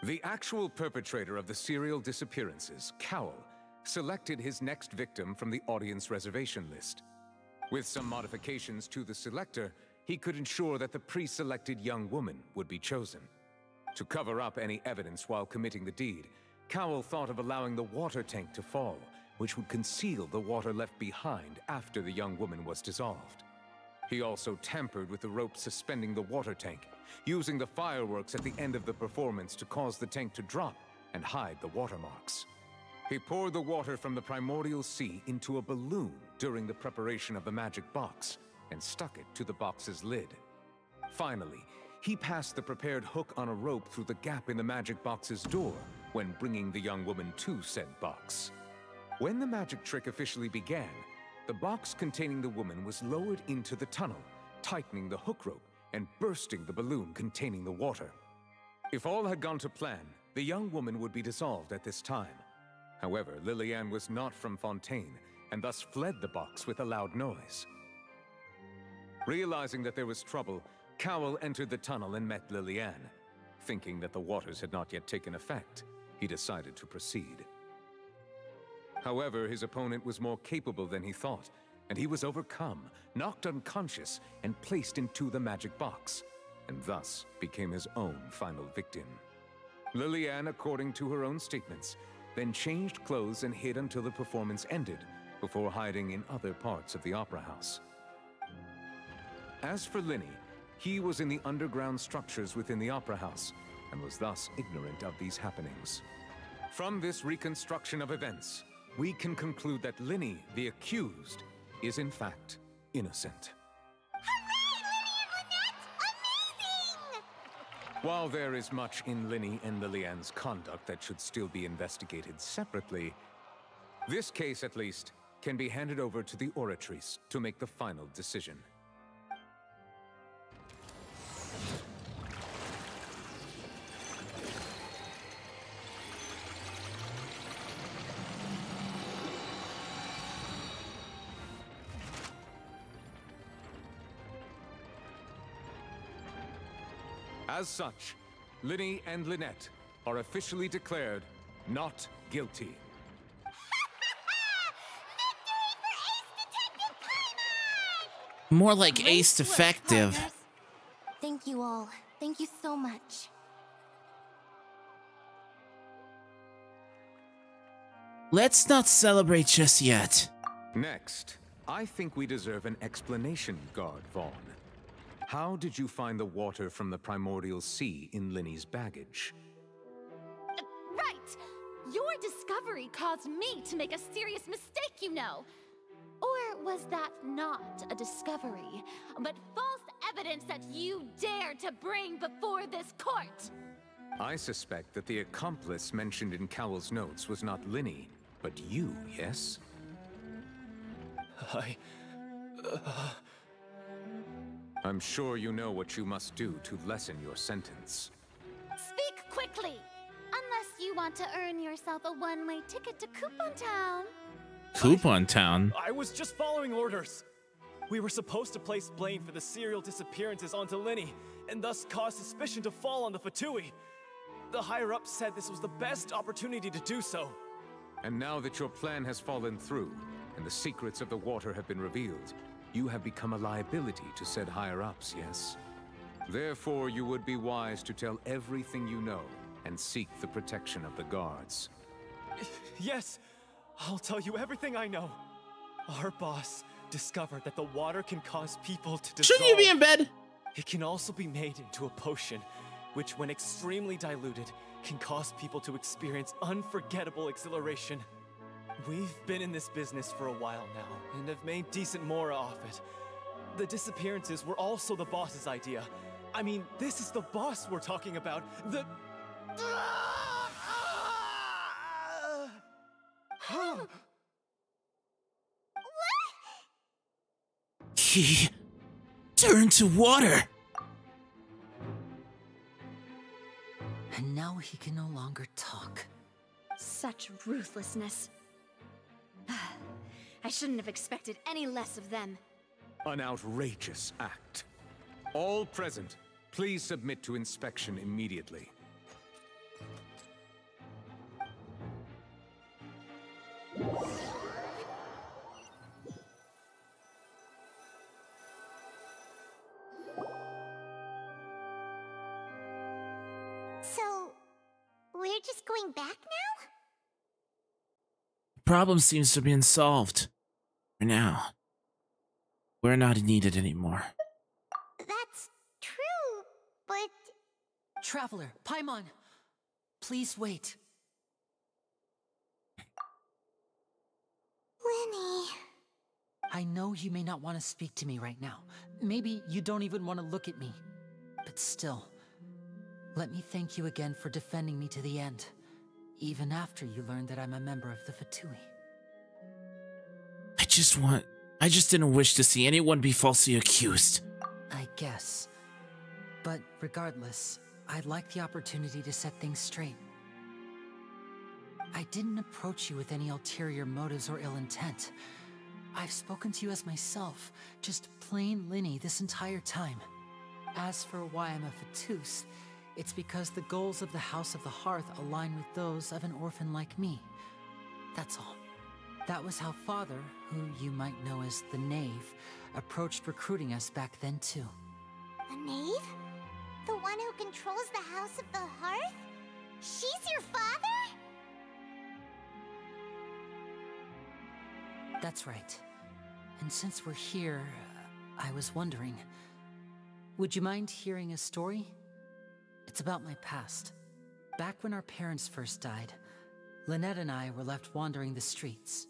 The actual perpetrator of the serial disappearances, Cowell, selected his next victim from the audience reservation list. With some modifications to the selector, he could ensure that the pre-selected young woman would be chosen. To cover up any evidence while committing the deed, Cowell thought of allowing the water tank to fall, which would conceal the water left behind after the young woman was dissolved. He also tampered with the rope suspending the water tank, using the fireworks at the end of the performance to cause the tank to drop and hide the watermarks. He poured the water from the primordial sea into a balloon during the preparation of the magic box and stuck it to the box's lid. Finally, he passed the prepared hook on a rope through the gap in the magic box's door when bringing the young woman to said box. When the magic trick officially began, the box containing the woman was lowered into the tunnel, tightening the hook rope and bursting the balloon containing the water. If all had gone to plan, the young woman would be dissolved at this time. However, Lillian was not from Fontaine and thus fled the box with a loud noise. Realizing that there was trouble, Cowell entered the tunnel and met Lillian. Thinking that the waters had not yet taken effect, he decided to proceed. However, his opponent was more capable than he thought, and he was overcome, knocked unconscious, and placed into the magic box, and thus became his own final victim. Lillian, according to her own statements, then changed clothes and hid until the performance ended, before hiding in other parts of the Opera House. As for Lyney, he was in the underground structures within the Opera House, and was thus ignorant of these happenings. From this reconstruction of events, we can conclude that Lyney, the accused, is in fact innocent. While there is much in Lyney and Lillian's conduct that should still be investigated separately, this case, at least, can be handed over to the Oratrice to make the final decision. As such, Lyney and Lynette are officially declared not guilty. More like ace defective. Thank you all. Thank you so much. Let's not celebrate just yet. Next, I think we deserve an explanation, Guard Vaughn. How did you find the water from the primordial sea in Lyney's baggage? Right! Your discovery caused me to make a serious mistake, you know. Or was that not a discovery, but false evidence that you dare to bring before this court? I suspect that the accomplice mentioned in Cowell's notes was not Lyney, but you, yes? I... Uh... I'm sure you know what you must do to lessen your sentence. Speak quickly! Unless you want to earn yourself a one-way ticket to Coupon Town. Coupon Town? I was just following orders. We were supposed to place blame for the serial disappearances onto Lyney, and thus cause suspicion to fall on the Fatui. The higher-ups said this was the best opportunity to do so. And now that your plan has fallen through, and the secrets of the water have been revealed, you have become a liability to said higher-ups, yes? Therefore, you would be wise to tell everything you know and seek the protection of the guards. <laughs> Yes, I'll tell you everything I know. Our boss discovered that the water can cause people to dissolve. Shouldn't you be in bed? It can also be made into a potion, which when extremely diluted, can cause people to experience unforgettable exhilaration. We've been in this business for a while now, and have made decent mora off it. The disappearances were also the boss's idea. I mean, this is the boss we're talking about. The... He turned to water. And now he can no longer talk. Such ruthlessness. I shouldn't have expected any less of them. An outrageous act. All present, please submit to inspection immediately. Problem seems to have been solved. For now. We're not needed anymore. That's true, but. Traveler, Paimon, please wait. Lyney. I know you may not want to speak to me right now. Maybe you don't even want to look at me. But still, let me thank you again for defending me to the end, even after you learned that I'm a member of the Fatui. Just want. I just didn't wish to see anyone be falsely accused. I guess. But regardless, I'd like the opportunity to set things straight. I didn't approach you with any ulterior motives or ill intent. I've spoken to you as myself, just plain Lyney this entire time. As for why I'm a Fatus, it's because the goals of the House of the Hearth align with those of an orphan like me. That's all. That was how Father, who you might know as the Knave, approached recruiting us back then too. The knave? The one who controls the House of the Hearth? She's your father? That's right. And since we're here, uh, I was wondering would you mind hearing a story? It's about my past. Back when our parents first died, Lynette and I were left wandering the streets.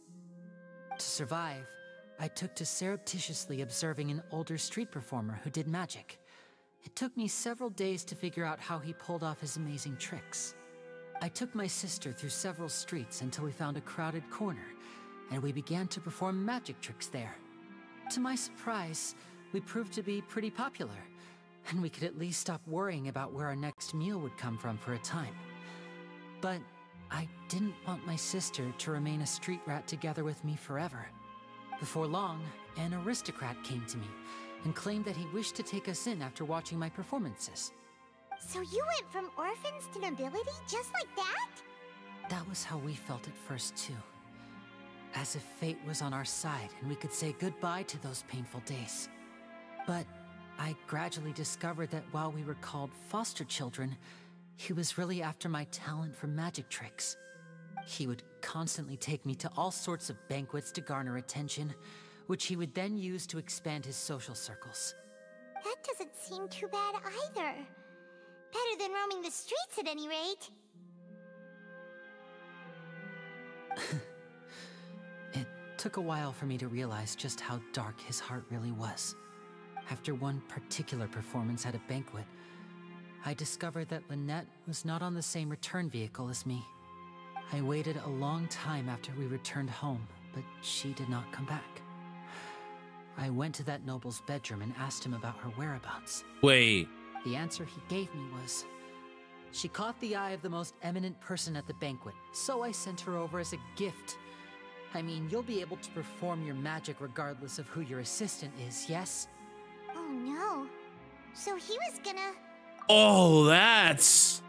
To survive, I took to surreptitiously observing an older street performer who did magic. It took me several days to figure out how he pulled off his amazing tricks. I took my sister through several streets until we found a crowded corner, and we began to perform magic tricks there. To my surprise, we proved to be pretty popular, and we could at least stop worrying about where our next meal would come from for a time. But I didn't want my sister to remain a street rat together with me forever. Before long, an aristocrat came to me and claimed that he wished to take us in after watching my performances. So you went from orphans to nobility just like that? That was how we felt at first, too. As if fate was on our side and we could say goodbye to those painful days. But I gradually discovered that while we were called foster children, he was really after my talent for magic tricks. He would constantly take me to all sorts of banquets to garner attention, which he would then use to expand his social circles. That doesn't seem too bad either. Better than roaming the streets at any rate. <laughs> it took a while for me to realize just how dark his heart really was. After one particular performance at a banquet, I discovered that Lynette was not on the same return vehicle as me. I waited a long time after we returned home, but she did not come back. I went to that noble's bedroom and asked him about her whereabouts. Wait. The answer he gave me was She caught the eye of the most eminent person at the banquet, so I sent her over as a gift. I mean, you'll be able to perform your magic regardless of who your assistant is, yes? Oh no. So he was gonna. Oh, that's.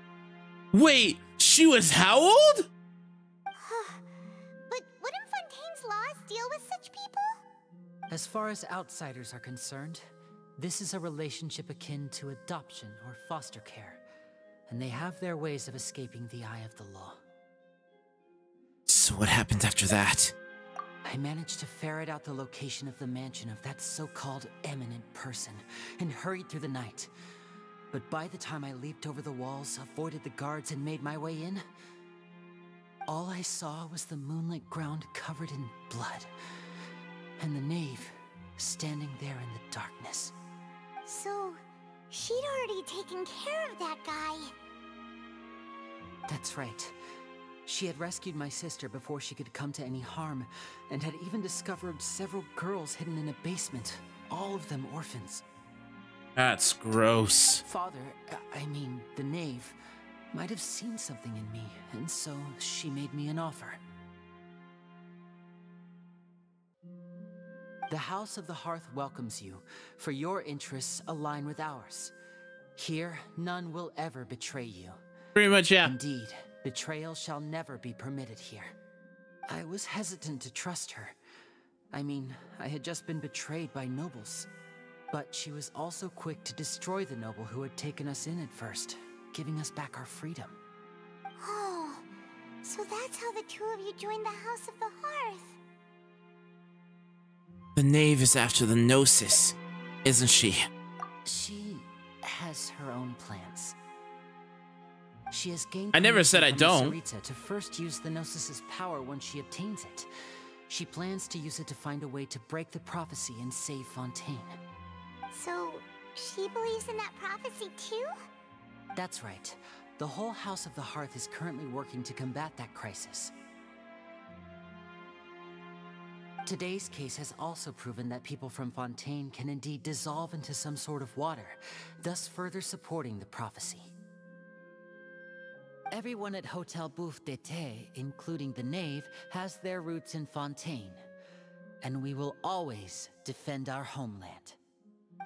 Wait, she was how old? but wouldn't Fontaine's laws deal with such people? As far as outsiders are concerned, this is a relationship akin to adoption or foster care, and they have their ways of escaping the eye of the law. So, what happened after that? I managed to ferret out the location of the mansion of that so called eminent person and hurried through the night. But by the time I leaped over the walls, avoided the guards, and made my way in, all I saw was the moonlit ground covered in blood, and the knave standing there in the darkness. So, she'd already taken care of that guy. That's right. She had rescued my sister before she could come to any harm, and had even discovered several girls hidden in a basement, all of them orphans. That's gross. Father, I mean, the knave, might have seen something in me, and so she made me an offer. The House of the Hearth welcomes you, for your interests align with ours. Here, none will ever betray you. Pretty much, yeah. Indeed, betrayal shall never be permitted here. I was hesitant to trust her. I mean, I had just been betrayed by nobles. But she was also quick to destroy the noble who had taken us in at first, giving us back our freedom. Oh, so that's how the two of you joined the House of the Hearth. The knave is after the Gnosis, isn't she? She has her own plans. She has gained. I never said I don't. Tsaritsa to first use the Gnosis's power when she obtains it. She plans to use it to find a way to break the prophecy and save Fontaine. So, she believes in that prophecy too? That's right. The whole House of the Hearth is currently working to combat that crisis. Today's case has also proven that people from Fontaine can indeed dissolve into some sort of water, thus further supporting the prophecy. Everyone at Hotel Bouffe d'été, including the Knave, has their roots in Fontaine. And we will always defend our homeland.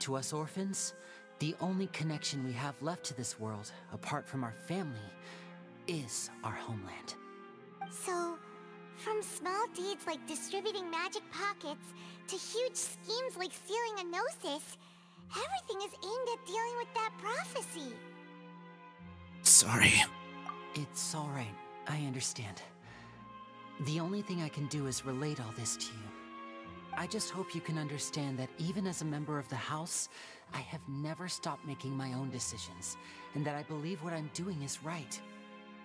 To us orphans, the only connection we have left to this world, apart from our family, is our homeland. So, from small deeds like distributing magic pockets to huge schemes like stealing a Gnosis, everything is aimed at dealing with that prophecy. Sorry. It's alright. I understand. The only thing I can do is relate all this to you, I just hope you can understand that even as a member of the House, I have never stopped making my own decisions, and that I believe what I'm doing is right.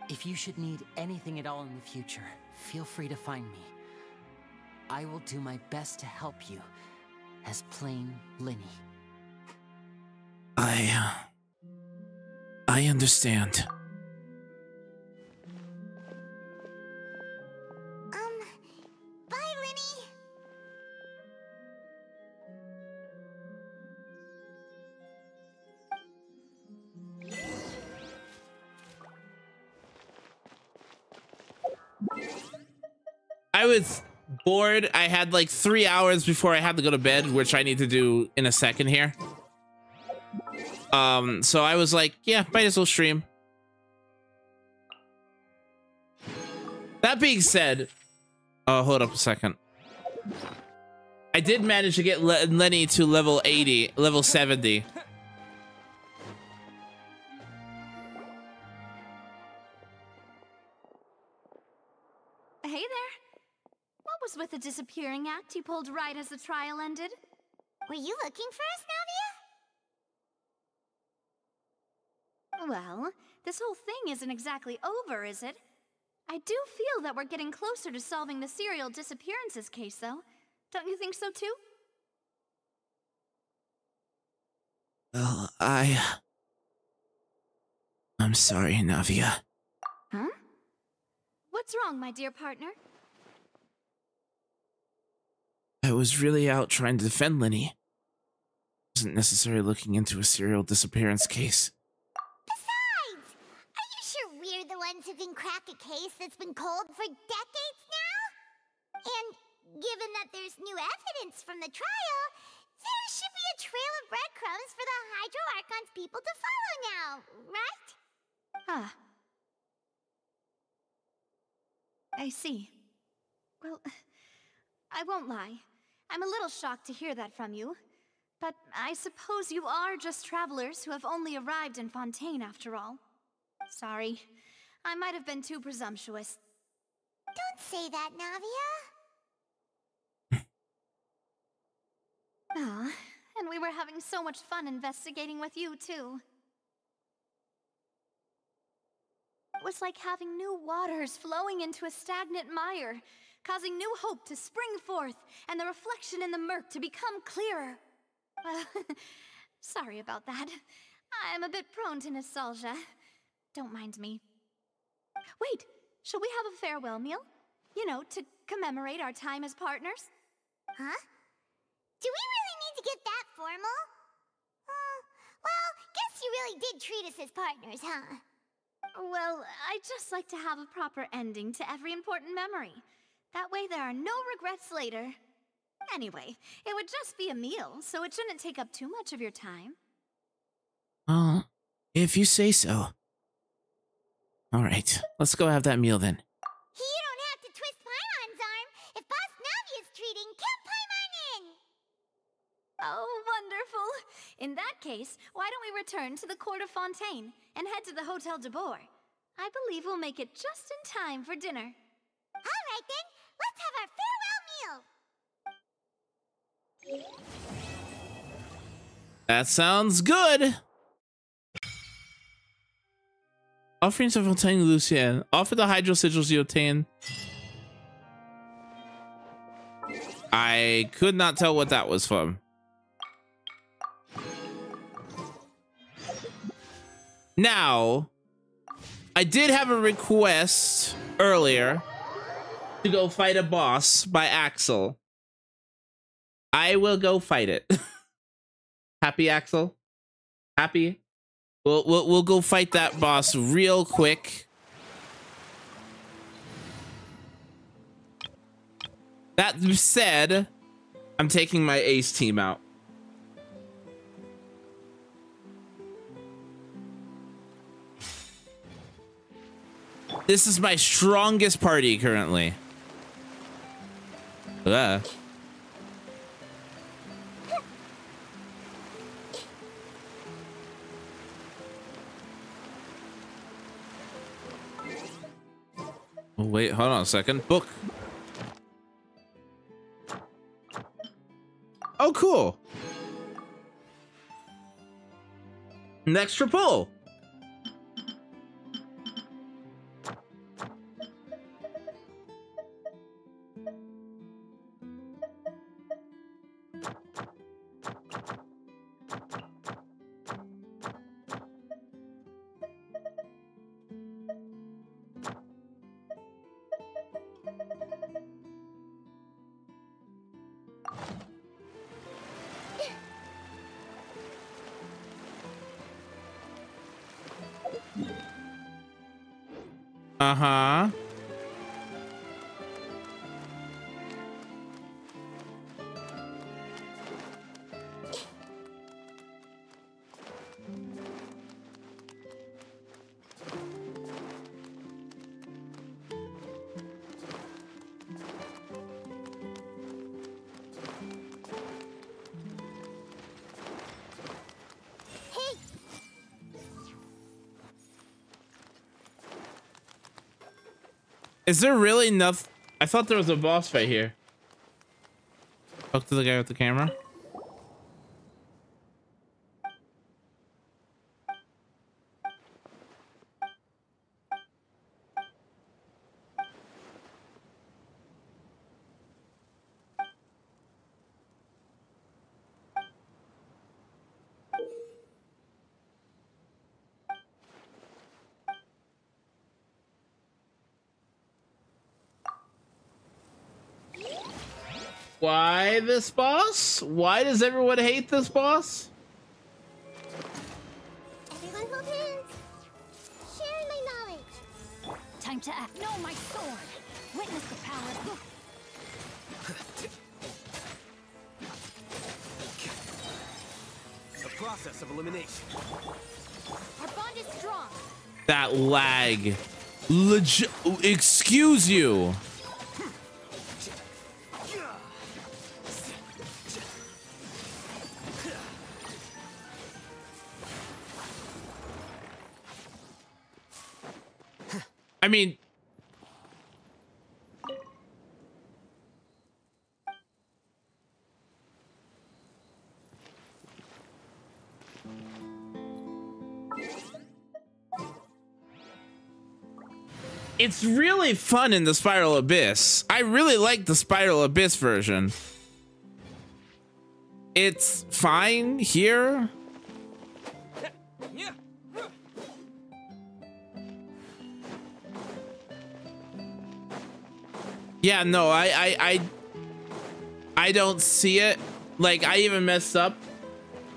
If you should need anything at all in the future, feel free to find me. I will do my best to help you, as plain Lyney. I. Uh, I understand. I was bored. I had like three hours before I had to go to bed, which I need to do in a second here. Um, so I was like, yeah, might as well stream. That being said, oh, hold up a second. I did manage to get Le Lyney to level 80, level 70. With the disappearing act you pulled right as the trial ended? Were you looking for us, Navia? Well, this whole thing isn't exactly over, is it? I do feel that we're getting closer to solving the serial disappearances case, though. Don't you think so, too? Well, I... I'm sorry, Navia. Huh? What's wrong, my dear partner? I was really out trying to defend Lyney. Wasn't necessarily looking into a serial disappearance case. Besides, are you sure we're the ones who can crack a case that's been cold for decades now? And given that there's new evidence from the trial, there should be a trail of breadcrumbs for the Hydro Archon's people to follow now, right? Ah. I see. Well, <sighs> I won't lie. I'm a little shocked to hear that from you. But I suppose you are just travelers who have only arrived in Fontaine after all. Sorry. I might have been too presumptuous. Don't say that, Navia. <laughs> Ah, and we were having so much fun investigating with you, too. It was like having new waters flowing into a stagnant mire, causing new hope to spring forth, and the reflection in the murk to become clearer. <laughs> Well, sorry about that. I'm a bit prone to nostalgia. Don't mind me. Wait, shall we have a farewell meal? You know, to commemorate our time as partners? Huh? Do we really need to get that formal? Uh, well, guess you really did treat us as partners, huh? Well, I'd just like to have a proper ending to every important memory. That way there are no regrets later. Anyway, it would just be a meal, so it shouldn't take up too much of your time. Oh, if you say so. All right, let's go have that meal then. You don't have to twist Paimon's arm. If Boss Navia's treating, count Paimon in! Oh, wonderful. In that case, why don't we return to the Court of Fontaine and head to the Hotel Debord? I believe we'll make it just in time for dinner. All right then, let's have our farewell meal! That sounds good. Offerings of Fontaine Lucine. Offer the hydro sigils you obtain. I could not tell what that was from. Now, I did have a request earlier to go fight a boss by Axel. I will go fight it. <laughs> Happy, Axel? Happy? We'll, we'll, we'll go fight that boss real quick. That said, I'm taking my ace team out. This is my strongest party currently. Uh. Oh, wait, hold on a second. Book. Oh, cool. An extra pull. Uh-huh. Is there really enough? I thought there was a boss fight here. Talk to the guy with the camera. Why this boss? Why does everyone hate this boss? Everyone hold hands. Share my knowledge. Time to act. No, my sword. Witness the power. A process of elimination. Our bond is strong. That lag. Legit. Excuse you. Mean, it's really fun in the Spiral Abyss. I really like the Spiral Abyss version. It's fine here. Yeah, no, I, I, I, I don't see it. Like, I even messed up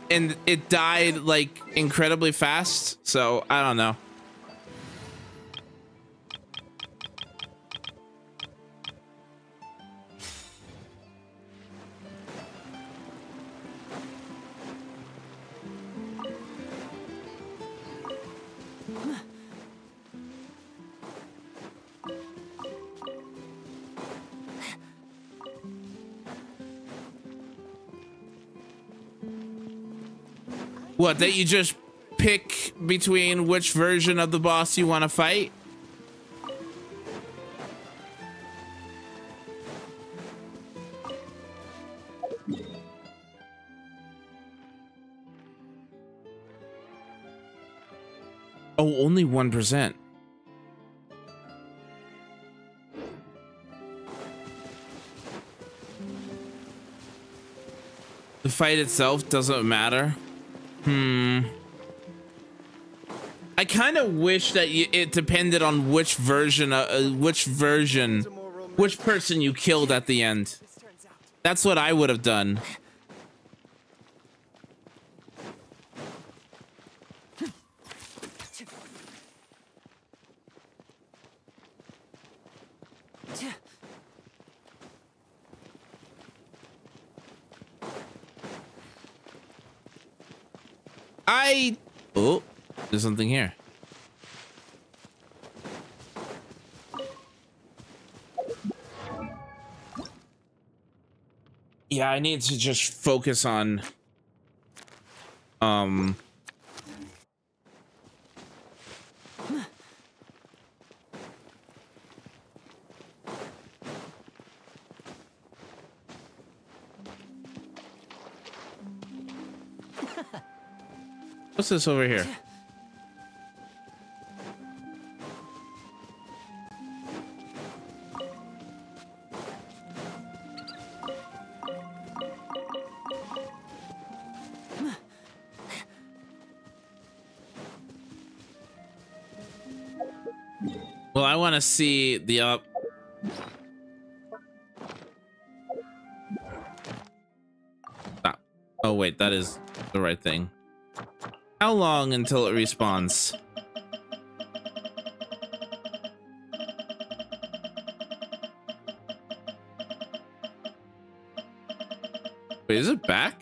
and it died like incredibly fast. So I don't know. What, that you just pick between which version of the boss you want to fight? Oh, only 1%. The fight itself doesn't matter. Hmm. I kind of wish that you, it depended on which version, uh, uh, which version, which person you killed at the end. That's what I would have done. I... Oh, there's something here. Yeah, I need to just focus on... Um... What's this over here? Want to see the up. Ah. Oh, wait, that is the right thing. How long until it respawns? Wait, is it back?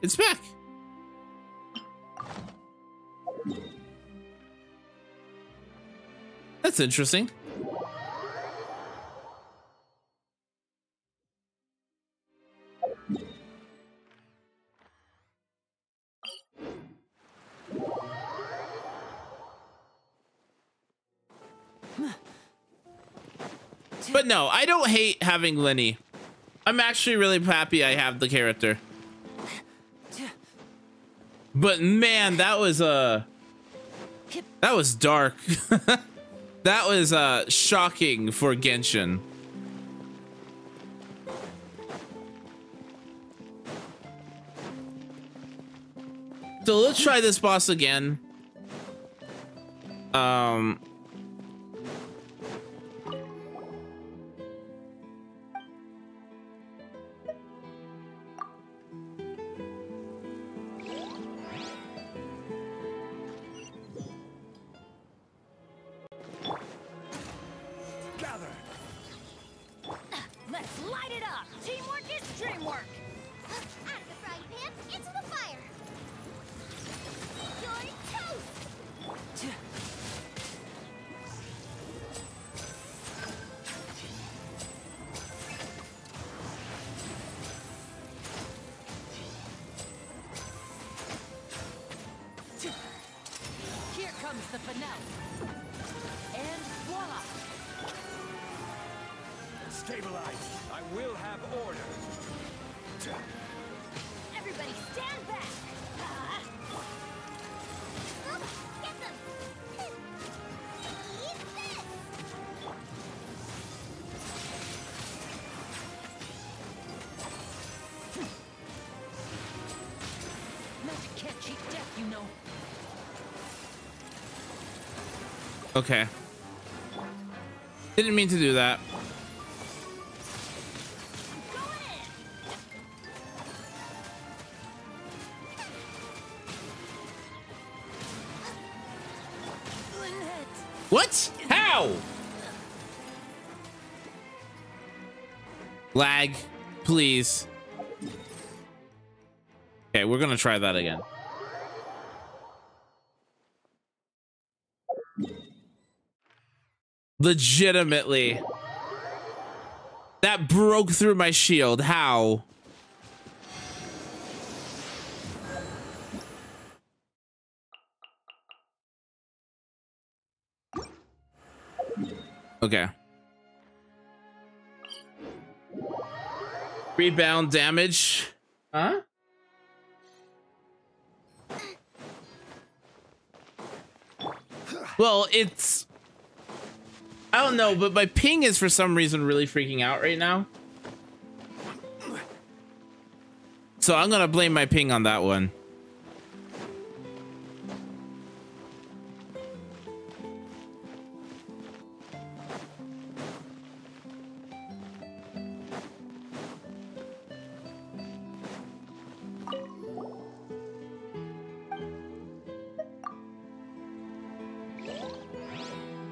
It's back. That's interesting. But no, I don't hate having Lyney. I'm actually really happy I have the character. But man, that was uh that was dark. <laughs> that was uh shocking for Genshin. So let's try this boss again. Um okay. Didn't mean to do that. What? How? Lag, please. Okay, we're gonna try that again. Legitimately. That broke through my shield. How? Okay. Rebound damage. Huh? Well, it's... I don't know, but my ping is for some reason really freaking out right now. So I'm gonna blame my ping on that one.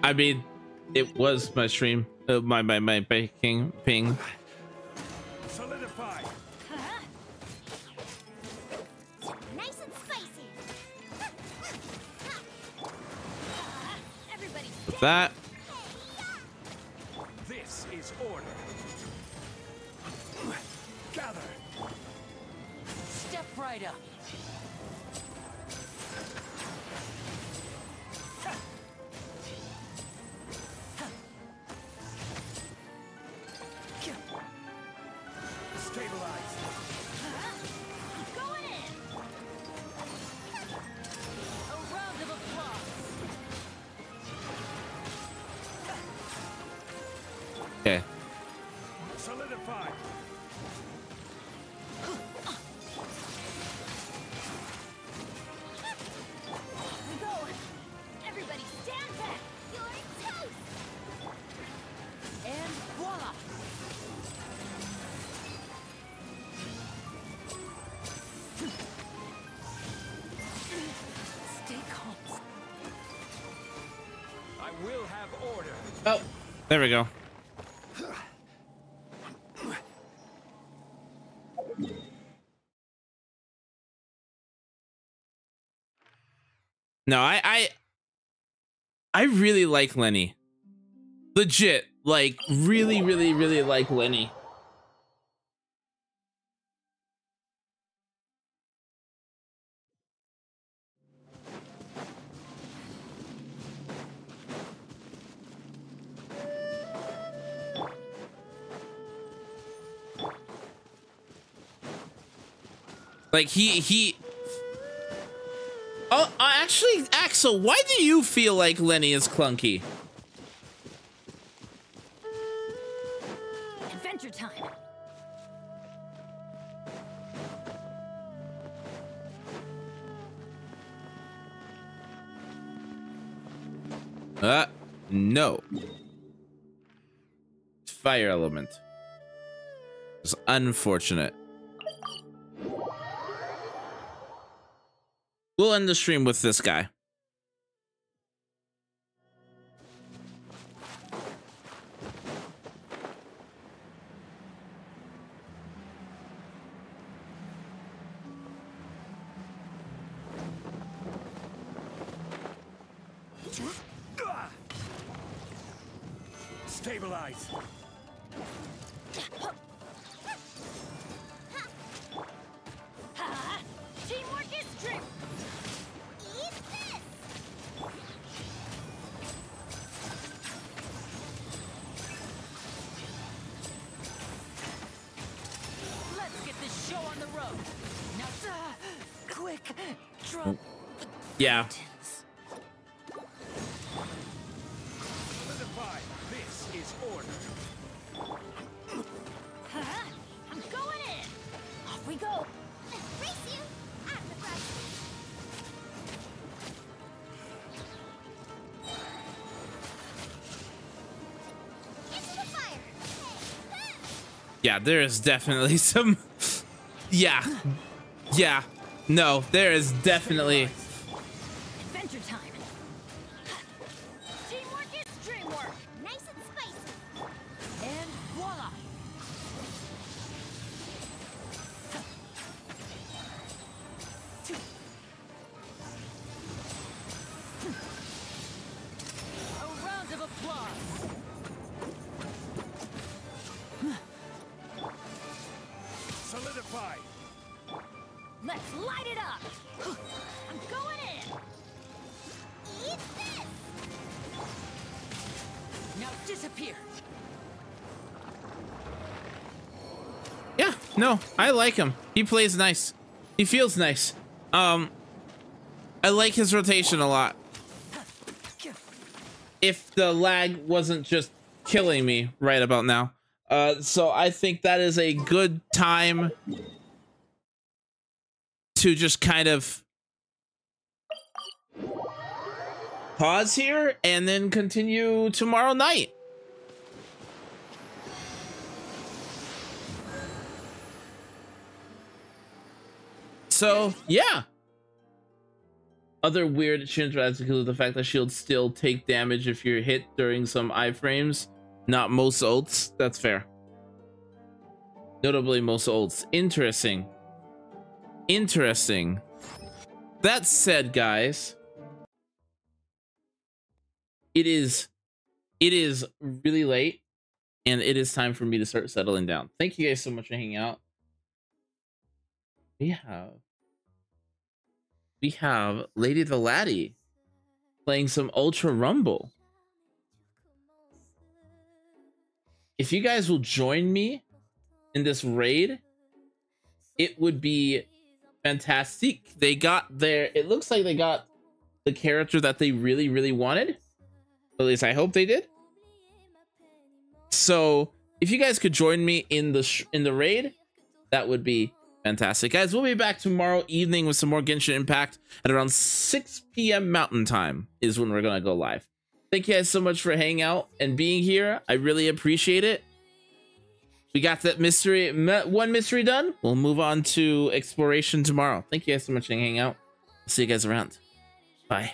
I mean, it was my stream, uh, my my my ping ping. Solidify. Nice and spicy! Everybody With that, This is order. Gather. Step right up. There we go. No, I I I really like Lyney. Legit, like really, really, really like Lyney. Like he he Oh, uh, actually, Axel, why do you feel like Lyney is clunky? Adventure time. Uh, no. Fire element. It's unfortunate. We'll end the stream with this guy. There is definitely <laughs> some. Yeah. Yeah. No, there is definitely. No, I like him. He plays nice. He feels nice. Um, I like his rotation a lot. If the lag wasn't just killing me right about now. Uh, so I think that is a good time to just kind of pause here and then continue tomorrow night. So yeah. Other weird Shinra include the fact that shields still take damage if you're hit during some iframes. Not most ults. That's fair. Notably most ults. Interesting. Interesting. That said, guys, it is it is really late and it is time for me to start settling down. Thank you guys so much for hanging out. We have we have Lady the Laddie playing some Ultra Rumble. If you guys will join me in this raid, it would be fantastic. They got their, it looks like they got the character that they really, really wanted. At least I hope they did. So if you guys could join me in the in the raid, that would be fantastic, guys. We'll be back tomorrow evening with some more Genshin Impact at around 6 p.m. Mountain Time is when we're gonna go live. Thank you guys so much for hanging out and being here. I really appreciate it. We got that mystery, one mystery done. We'll move on to exploration tomorrow. Thank you guys so much for hanging out. See you guys around. Bye.